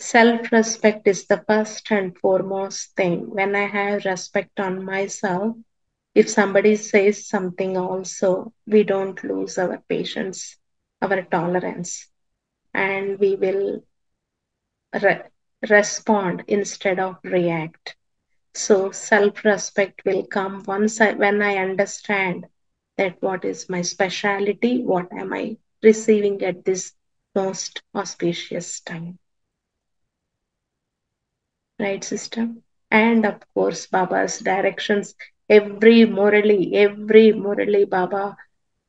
Self-respect is the first and foremost thing. When I have respect on myself, if somebody says something also, we don't lose our patience, our tolerance, and we will respond instead of react. So self-respect will come once I when I understand that what is my speciality, what am I receiving at this most auspicious time. Right, sister? And of course, Baba's directions. Every Murali, every Murali, Baba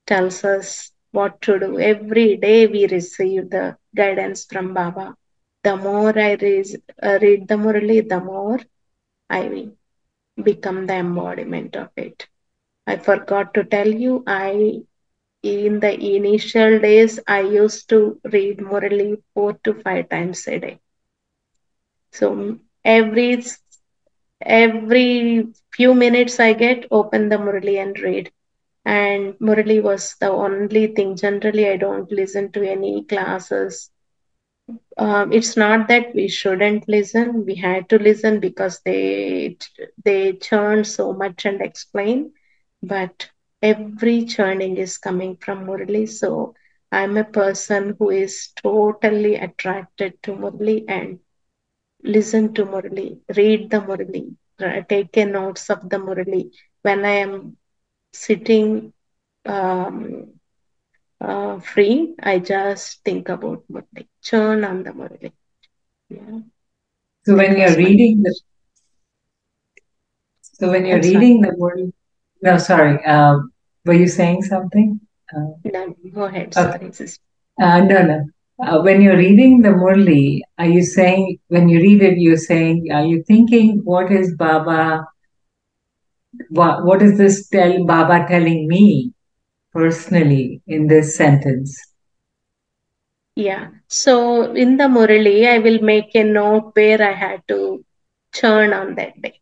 tells us what to do. Every day we receive the guidance from Baba. The more I read, uh, read the Murali, the more I become the embodiment of it. I forgot to tell you, I in the initial days I used to read Murali four to five times a day. So every every few minutes I get open the Murali and read. And Murali was the only thing. Generally, I don't listen to any classes. Um, it's not that we shouldn't listen. We had to listen because they they churn so much and explain. But every churning is coming from murli So I'm a person who is totally attracted to murli and listen to murli read the murli take a notes of the murli When I am sitting um, uh, free, I just think about Murali, churn on the Murali. Yeah. So when you're reading the so when you're I'm reading sorry. the Murali, no, sorry, um, were you saying something? Uh, no, go ahead. Okay. Sorry, uh, no, no. Uh, when you're reading the Murli, are you saying, when you read it, you're saying, are you thinking, what is Baba, what, what is this tell Baba telling me personally in this sentence? Yeah. So in the Murali, I will make a note where I had to churn on that day.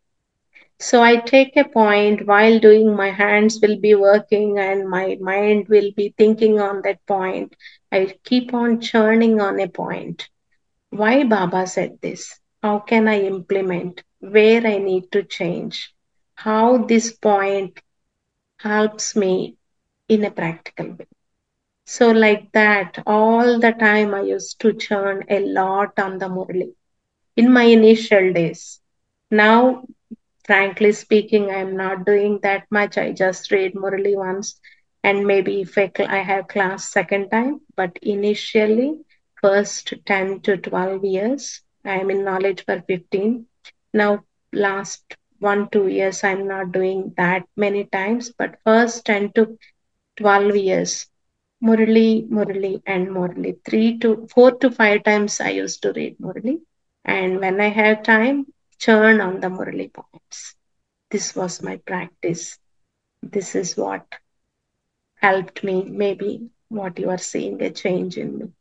So I take a point while doing my hands will be working and my mind will be thinking on that point. I keep on churning on a point. Why Baba said this? How can I implement? Where I need to change? How this point helps me in a practical way. So, like that, all the time I used to churn a lot on the Murli in my initial days. Now, frankly speaking, I'm not doing that much. I just read Murali once and maybe if I, I have class second time. But initially, first 10 to 12 years, I'm in knowledge for 15. Now, last one, two years, I'm not doing that many times, but first 10 to 12 years, Murali, Murali, and Murali. Three to four to five times I used to read Murali. And when I have time, churn on the Murali points. This was my practice. This is what helped me, maybe what you are seeing a change in me.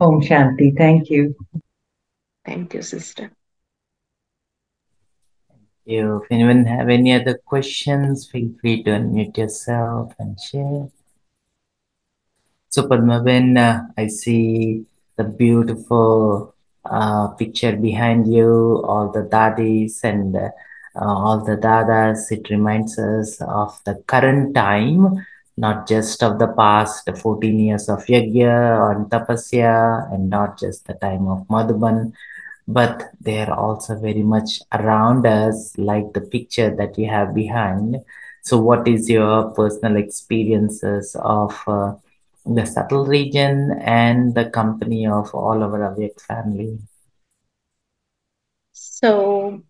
Om Shanti, thank you. Thank you, sister. You, if anyone have any other questions, feel free to unmute yourself and share. So Padmaben, uh, I see the beautiful uh, picture behind you, all the dadis and uh, all the dadas. It reminds us of the current time, not just of the past 14 years of yajna or tapasya, and not just the time of Madhuban, but they are also very much around us, like the picture that you have behind. So, what is your personal experiences of uh, the subtle region and the company of all of our Avyakt family? So,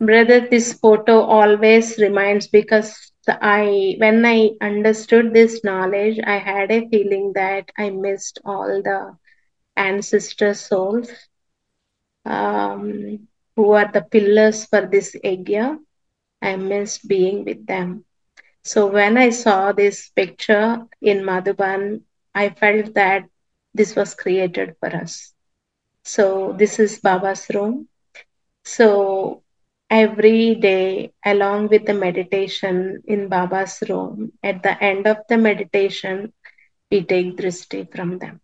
brother, this photo always reminds because I, when I understood this knowledge, I had a feeling that I missed all the ancestor souls um, who are the pillars for this Yajna. I missed being with them. So when I saw this picture in Madhuban, I felt that this was created for us. So this is Baba's room. So every day, along with the meditation in Baba's room, at the end of the meditation, we take drishti from them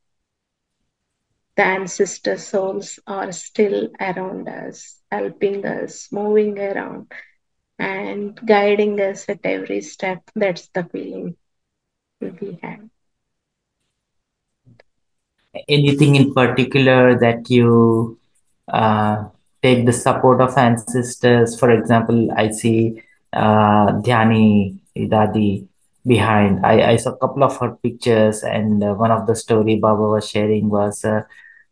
the ancestor souls are still around us, helping us, moving around, and guiding us at every step. That's the feeling we have. Anything in particular that you uh, take the support of ancestors? For example, I see uh, Dhyani Dadi behind. I, I saw a couple of her pictures, and uh, one of the story Baba was sharing was uh,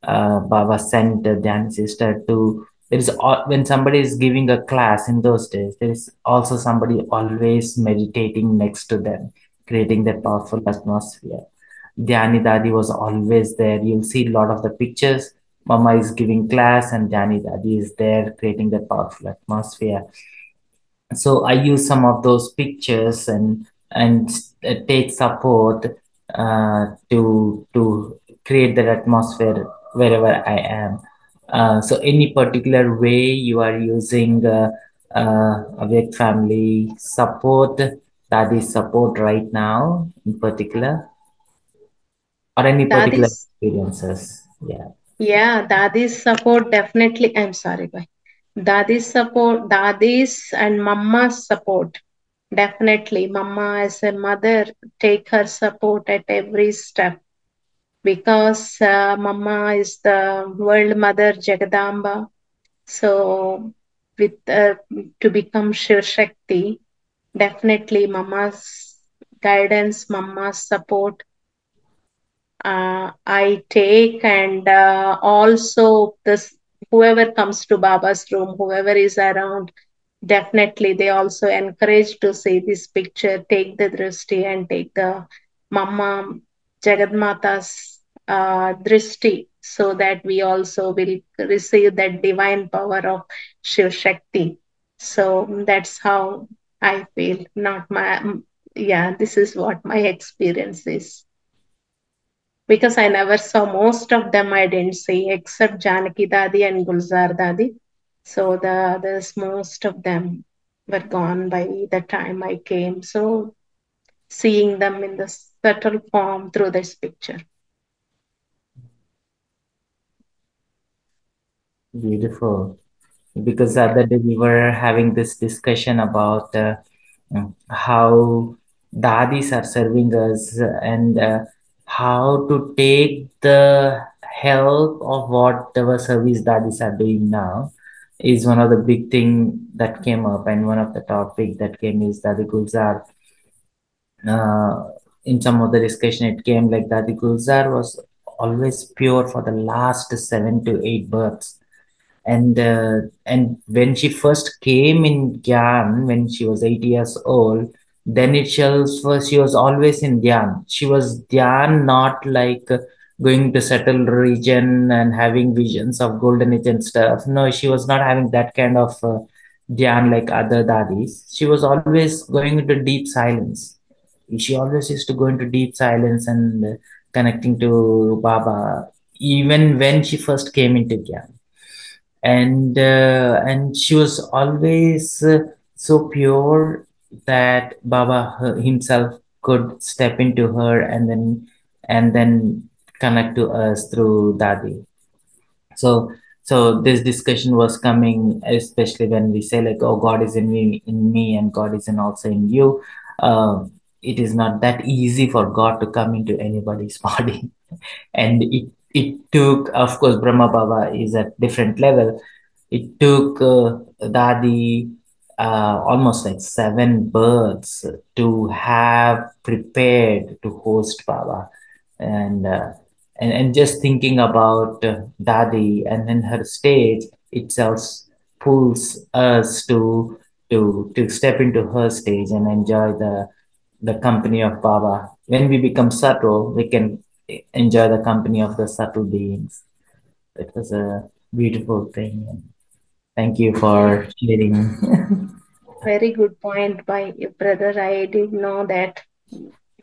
uh, Baba sent uh, Dhyani sister to. There is al- when somebody is giving a class in those days, there is also somebody always meditating next to them, creating that powerful atmosphere. Dhyani Dadi was always there. You'll see a lot of the pictures. Mama is giving class, and Dhyani Dadi is there, creating that powerful atmosphere so I use some of those pictures and and take support uh, to to create that atmosphere wherever I am. Uh, so any particular way you are using uh, uh, family support, that is support right now in particular, or any particular experiences? Yeah. yeah, Dadi's support definitely. I'm sorry, bye. Dadi's support, Dadi's and Mama's support. Definitely, Mama as a mother take her support at every step because uh, Mama is the world mother Jagadamba. So, with uh, to become Shiv Shakti, definitely Mama's guidance, Mama's support, uh, I take, and uh, also this whoever comes to Baba's room, whoever is around, definitely they also encourage to see this picture, take the drishti, and take the Mama Jagadmata's uh, drishti, so that we also will receive that divine power of Shiv Shakti. So that's how I feel. Not my yeah. This is what my experience is because I never saw most of them. I didn't see except Janaki Dadi and Gulzar Dadi. So the others, most of them were gone by the time I came. So seeing them in the subtle form through this picture. Beautiful. Because the other day we were having this discussion about uh, mm, how dadis are serving us and uh, how to take the help of whatever service dadis are doing now is one of the big thing that came up and one of the topic that came is that Dadi Gulzar. Uh, in some of the discussion it came like Dadi Gulzar was always pure for the last seven to eight births and uh, and when she first came in Gyan when she was eight years old, then it shows was she was always in Dhyan. She was Dhyan, not like going to settle region and having visions of golden age and stuff. No, she was not having that kind of uh, Dhyan like other dadis. She was always going into deep silence. She always used to go into deep silence and uh, connecting to Baba, even when she first came into Gyan and uh, and she was always uh, so pure that Baba her- himself could step into her and then and then connect to us through Dadi. So so this discussion was coming, especially when we say like, "Oh, God is in me, in me, and God is in also in you." Um, it is not that easy for God to come into anybody's body, and it it took, of course, Brahma Baba is at different level. It took uh, Dadi uh, almost like seven births to have prepared to host Baba, and uh, and and just thinking about uh, Dadi and then her stage itself pulls us to to to step into her stage and enjoy the the company of Baba. When we become subtle, we can enjoy the company of the subtle beings. It was a beautiful thing. Thank you for sharing. Very good point by your brother. I did know that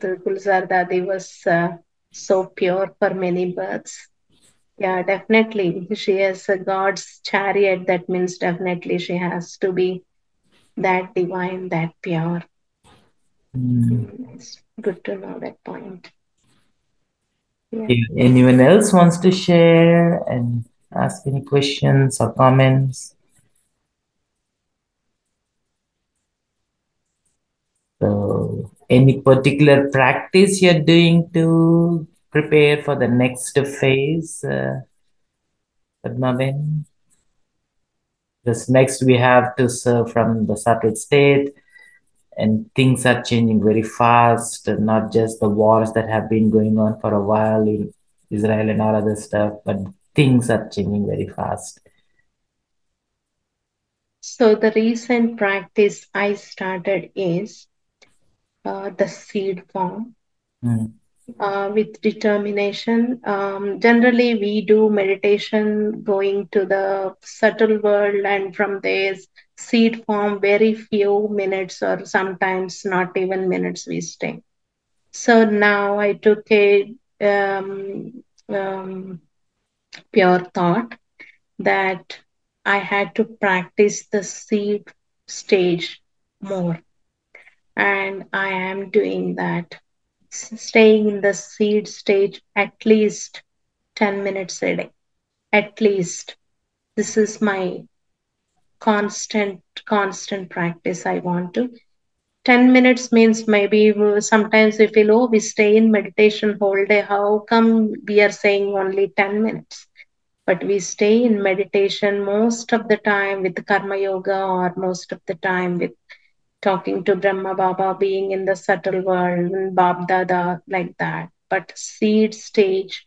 the Gulzar Dadi was uh, so pure for many births. Yeah, definitely. She has a God's chariot. That means definitely she has to be that divine, that pure. Mm. It's good to know that point. Yeah. Anyone else wants to share and ask any questions or comments? So, any particular practice you're doing to prepare for the next phase, uh, Padmaben? Because next we have to serve from the subtle state, and things are changing very fast. Not just the wars that have been going on for a while in Israel and all other stuff, but things are changing very fast. So the recent practice I started is uh, the seed form. Mm. Uh, with determination. Um, generally, we do meditation going to the subtle world, and from there, seed form, very few minutes or sometimes not even minutes we stay. So now I took a um, um, pure thought that I had to practice the seed stage more. And I am doing that staying in the seed stage at least 10 minutes a day. At least. This is my constant, constant practice. I want to. 10 minutes means maybe sometimes we feel, oh, we stay in meditation whole day. How come we are saying only 10 minutes? But we stay in meditation most of the time with karma yoga or most of the time with talking to Brahma Baba, being in the subtle world, BapDada, like that. But seed stage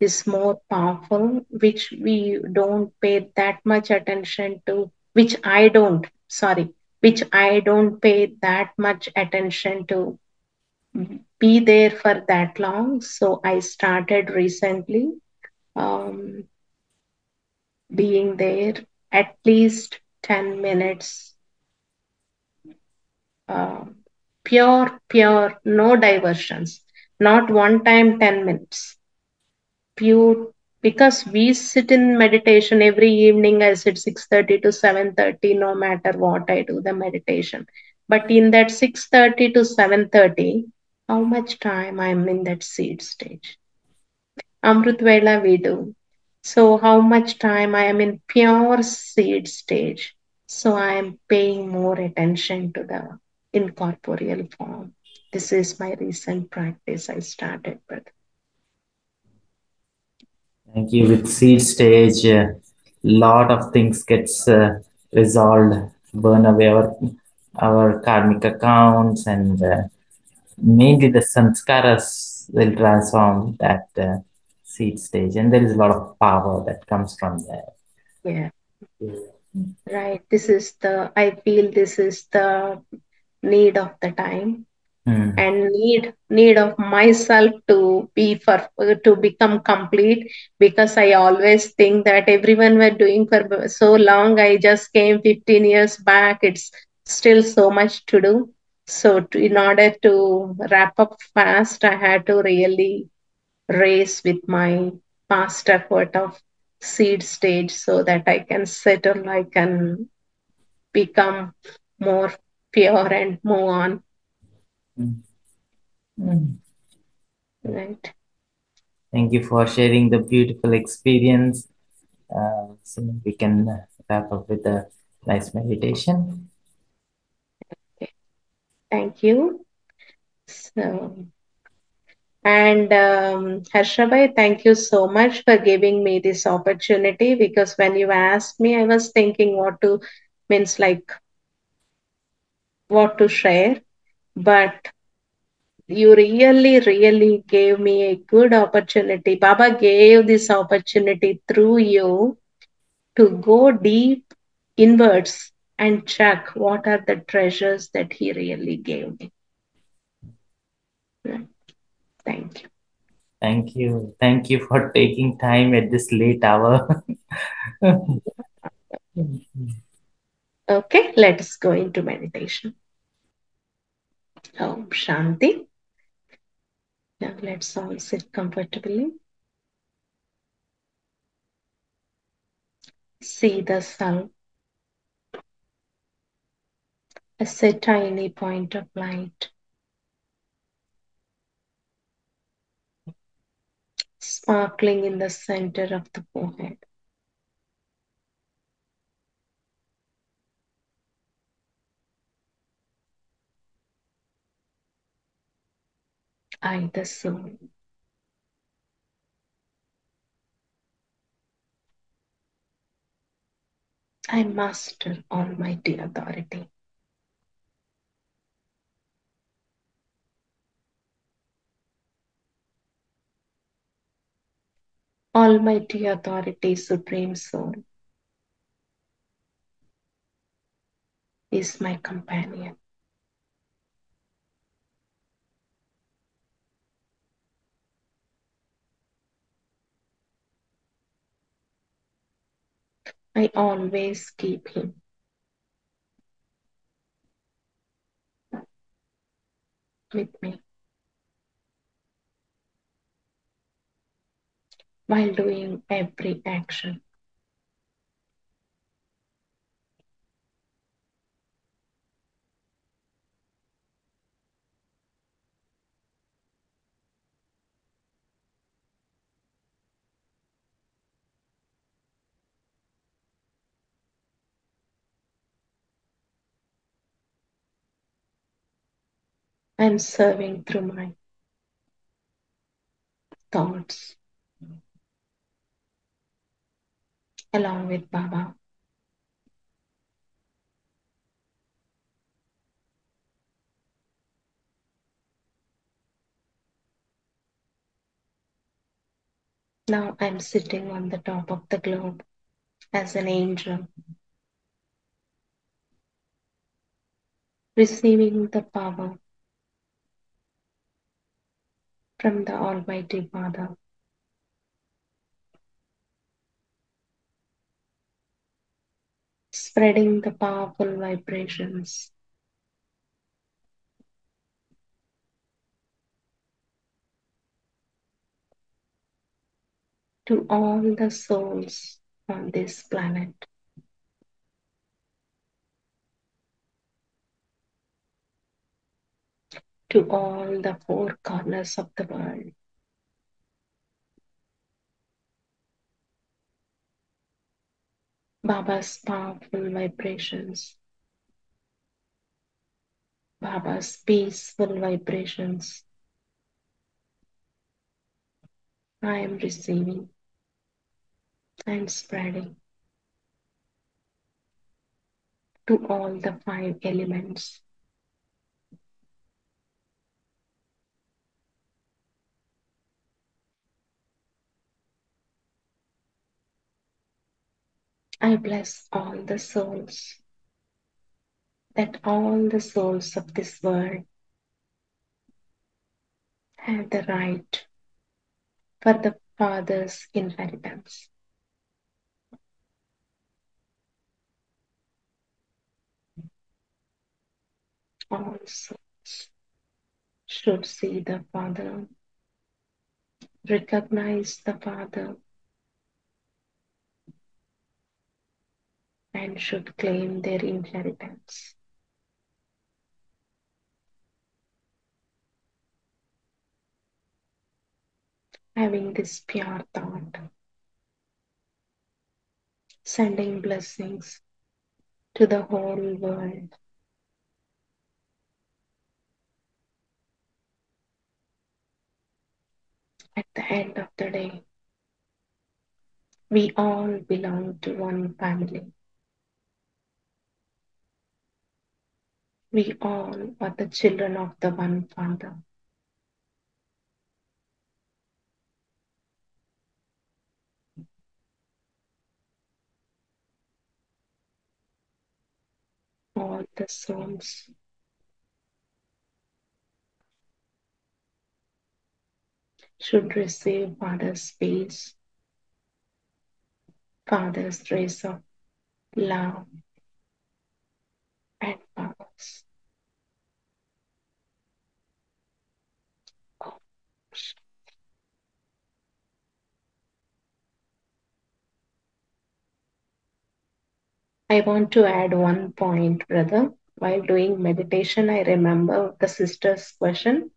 is more powerful, which we don't pay that much attention to, which I don't, sorry, which I don't pay that much attention to be there for that long. So I started recently um, being there at least 10 minutes uh, pure, pure, no diversions, not one time 10 minutes. Pure, because we sit in meditation every evening, I sit 6.30 to 7.30, no matter what I do the meditation. But in that 6.30 to 7.30, how much time I'm in that seed stage? Amrit Vela we do. So how much time I am in pure seed stage? So I am paying more attention to the incorporeal form. This is my recent practice I started with. Thank you. With seed stage, a uh, lot of things gets uh, resolved, burn away our, our karmic accounts, and uh, mainly the sanskaras will transform that uh, seed stage. And there is a lot of power that comes from there. Yeah. yeah. Right. This is the, I feel this is the need of the time mm. and need need of myself to be for to become complete because i always think that everyone were doing for so long i just came 15 years back it's still so much to do so to, in order to wrap up fast i had to really race with my past effort of seed stage so that i can settle i can become more pure and move on. Mm. Mm. Right. Thank you for sharing the beautiful experience. Uh, so we can wrap up with a nice meditation. Okay. Thank you. So And um, Harshabai, thank you so much for giving me this opportunity because when you asked me, I was thinking what to means like what to share, but you really, really gave me a good opportunity. Baba gave this opportunity through you to go deep inwards and check what are the treasures that he really gave me. Thank you. Thank you. Thank you for taking time at this late hour. okay, let's go into meditation. Om Shanti. Now let's all sit comfortably. See the sun as a tiny point of light. Sparkling in the center of the forehead. I, the soul. I master Almighty authority. Almighty authority, Supreme Soul, is my companion. I always keep him with me while doing every action. I'm serving through my thoughts along with Baba. Now I'm sitting on the top of the globe as an angel, receiving the power from the Almighty Father. Spreading the powerful vibrations to all the souls on this planet. To all the four corners of the world. Baba's powerful vibrations. Baba's peaceful vibrations. I am receiving and spreading to all the five elements. I bless all the souls, that all the souls of this world have the right for the Father's inheritance. All souls should see the Father, recognize the Father, and should claim their inheritance. Having this pure thought, sending blessings to the whole world. At the end of the day, we all belong to one family. We all are the children of the one Father. All the souls. Should receive Father's peace, Father's rays of love and powers. I want to add one point, brother. While doing meditation, I remember the sister's question.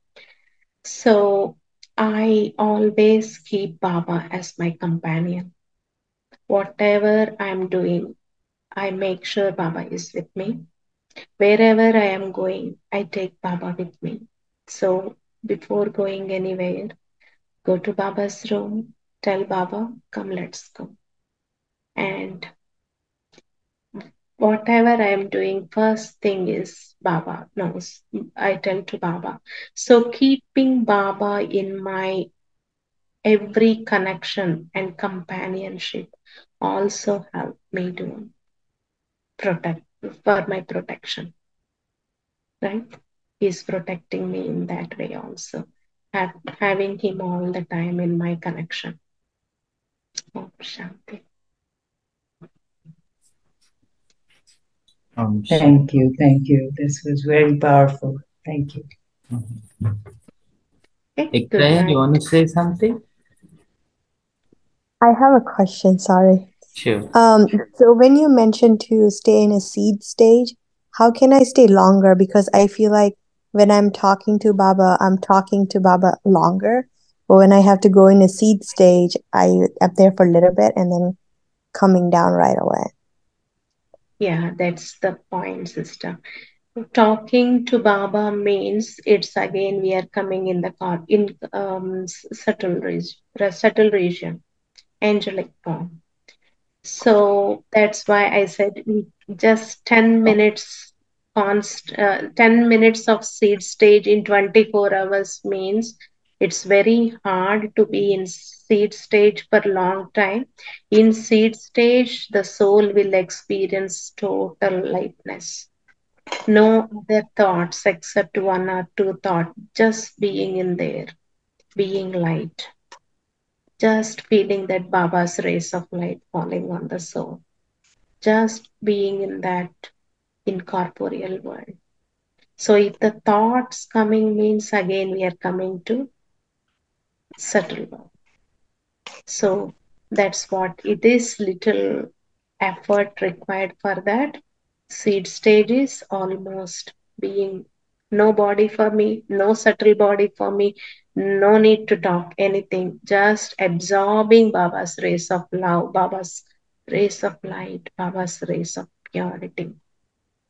So I always keep Baba as my companion. Whatever I'm doing, I make sure Baba is with me. Wherever I am going, I take Baba with me. So before going anywhere, go to Baba's room, tell Baba, come, let's go. And whatever I am doing, first thing is Baba knows. I tell to Baba. So keeping Baba in my every connection and companionship also help me to protect for my protection. Right? He's protecting me in that way also. Have, having him all the time in my connection. Oh, Shanti. Um, Thank you, thank you. This was very powerful. Thank you. Okay, good Ikra, you want to say something? I have a question, sorry. Sure. Um, so when you mentioned to stay in a seed stage, how can I stay longer? Because I feel like when I'm talking to Baba, I'm talking to Baba longer. But when I have to go in a seed stage, I am there for a little bit and then coming down right away. Yeah, that's the point, sister. Talking to Baba means it's again we are coming in the car in um, subtle region, subtle region, angelic form. So that's why I said just 10 minutes const uh, 10 minutes of seed stage in 24 hours means it's very hard to be in seed stage for a long time. In seed stage, the soul will experience total lightness. No other thoughts except one or two thoughts, just being in there, being light just feeling that Baba's rays of light falling on the soul, just being in that incorporeal world. So, if the thoughts coming means again we are coming to subtle world. So, that's what it is little effort required for that. Seed stage is almost being no body for me, no subtle body for me, no need to talk anything, just absorbing Baba's rays of love, Baba's rays of light, Baba's rays of purity,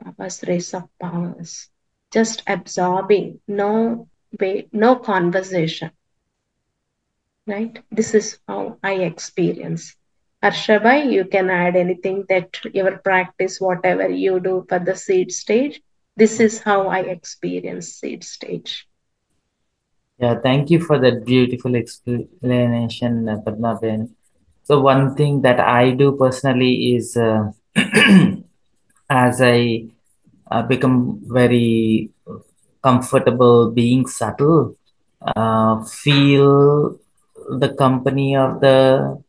Baba's rays of powers. Just absorbing, no way, no conversation. Right? This is how I experience. Harshabai, you can add anything that your practice, whatever you do for the seed stage. This is how I experience seed stage. Yeah, thank you for that beautiful explanation, uh, Padma Ben. So one thing that I do personally is uh, as I uh, become very comfortable being subtle, uh, feel the company of the,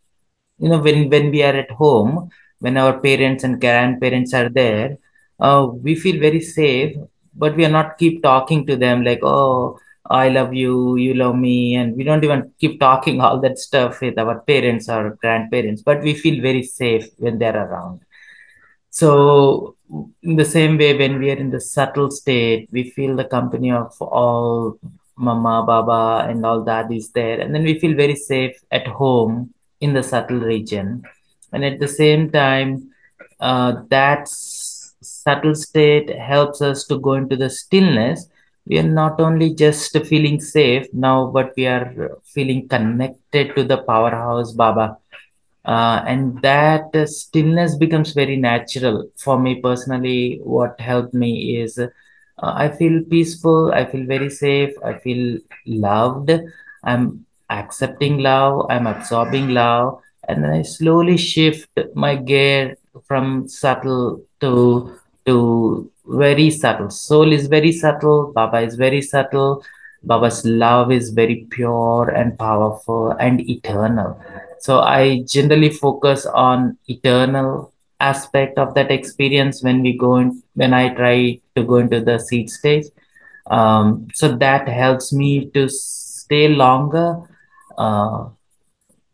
you know, when, when we are at home, when our parents and grandparents are there, uh, we feel very safe, but we are not keep talking to them like, oh, I love you, you love me, and we don't even keep talking all that stuff with our parents or grandparents, but we feel very safe when they're around. So, in the same way, when we are in the subtle state, we feel the company of all mama, baba, and all that is there, and then we feel very safe at home in the subtle region. And at the same time, uh, that subtle state helps us to go into the stillness we are not only just feeling safe now, but we are feeling connected to the powerhouse Baba. Uh, and that stillness becomes very natural for me personally. What helped me is uh, I feel peaceful, I feel very safe, I feel loved, I'm accepting love, I'm absorbing love, and then I slowly shift my gear from subtle to to very subtle. Soul is very subtle, Baba is very subtle, Baba's love is very pure and powerful and eternal. So I generally focus on eternal aspect of that experience when we go in when I try to go into the seed stage. Um, so that helps me to stay longer, uh,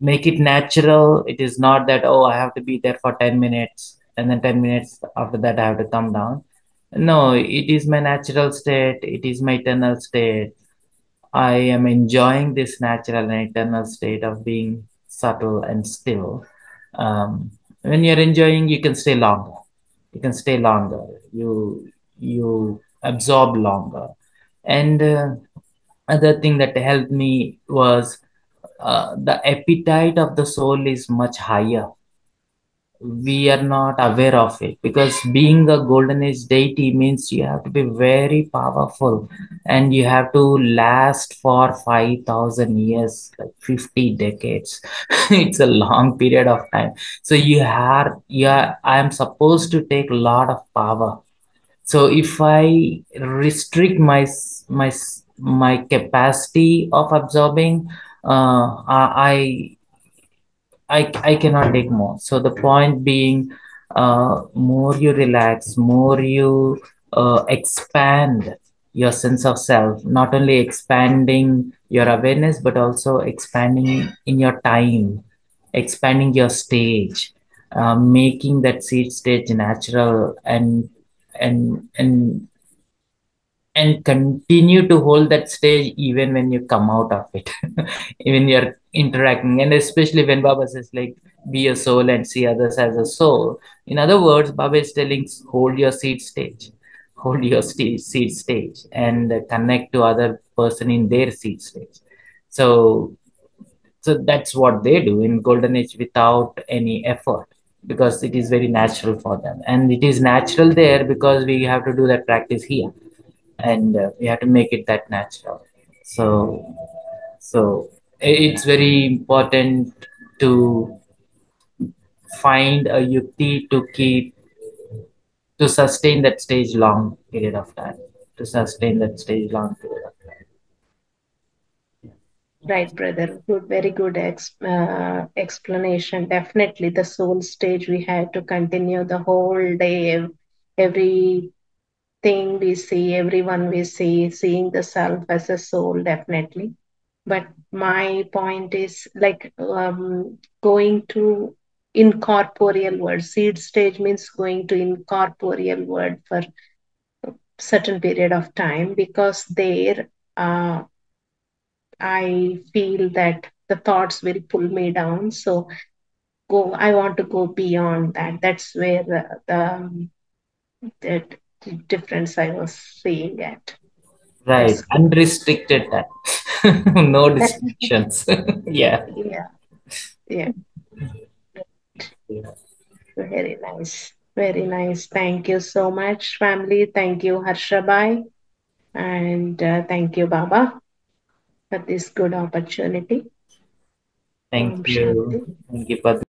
make it natural. It is not that oh I have to be there for 10 minutes and then 10 minutes after that I have to come down. No, it is my natural state, it is my eternal state. I am enjoying this natural and eternal state of being subtle and still. Um, when you're enjoying, you can stay longer. You can stay longer. You you absorb longer. And uh, other thing that helped me was uh, the appetite of the soul is much higher we are not aware of it. Because being a golden age deity means you have to be very powerful. And you have to last for 5000 years like 50 decades. It's a long period of time. So you have yeah i am supposed to take a lot of power. So if i restrict my my my capacity of absorbing uh, i I, I cannot take more. So the point being, uh, more you relax, more you uh, expand your sense of self, not only expanding your awareness, but also expanding in your time, expanding your stage, uh, making that seed stage natural and and and and continue to hold that stage even when you come out of it. When you're interacting and especially when baba says like be a soul and see others as a soul. In other words baba is telling hold your seed stage. Hold your seed, seed stage and connect to other person in their seed stage. So so that's what they do in golden age without any effort because it is very natural for them. And it is natural there because we have to do that practice here and uh, we have to make it that natural so so it's very important to find a yukti to keep to sustain that stage long period of time to sustain that stage long period of time Right, brother. Good, very good ex uh, explanation. Definitely, the soul stage we had to continue the whole day. Every thing we see, everyone we see, seeing the self as a soul, definitely. But my point is like um, going to incorporeal world. Seed stage means going to incorporeal world for a certain period of time because there uh, I feel that the thoughts will pull me down. So go, I want to go beyond that. That's where the, the, the difference I was seeing at. right unrestricted that. No restrictions. Yeah. Yeah. Yeah. Yeah. Very nice. Very nice. Thank you so much family. Thank you harshabai and uh, thank you baba for this good opportunity. Thank Om you. Shanti. thank you Padma.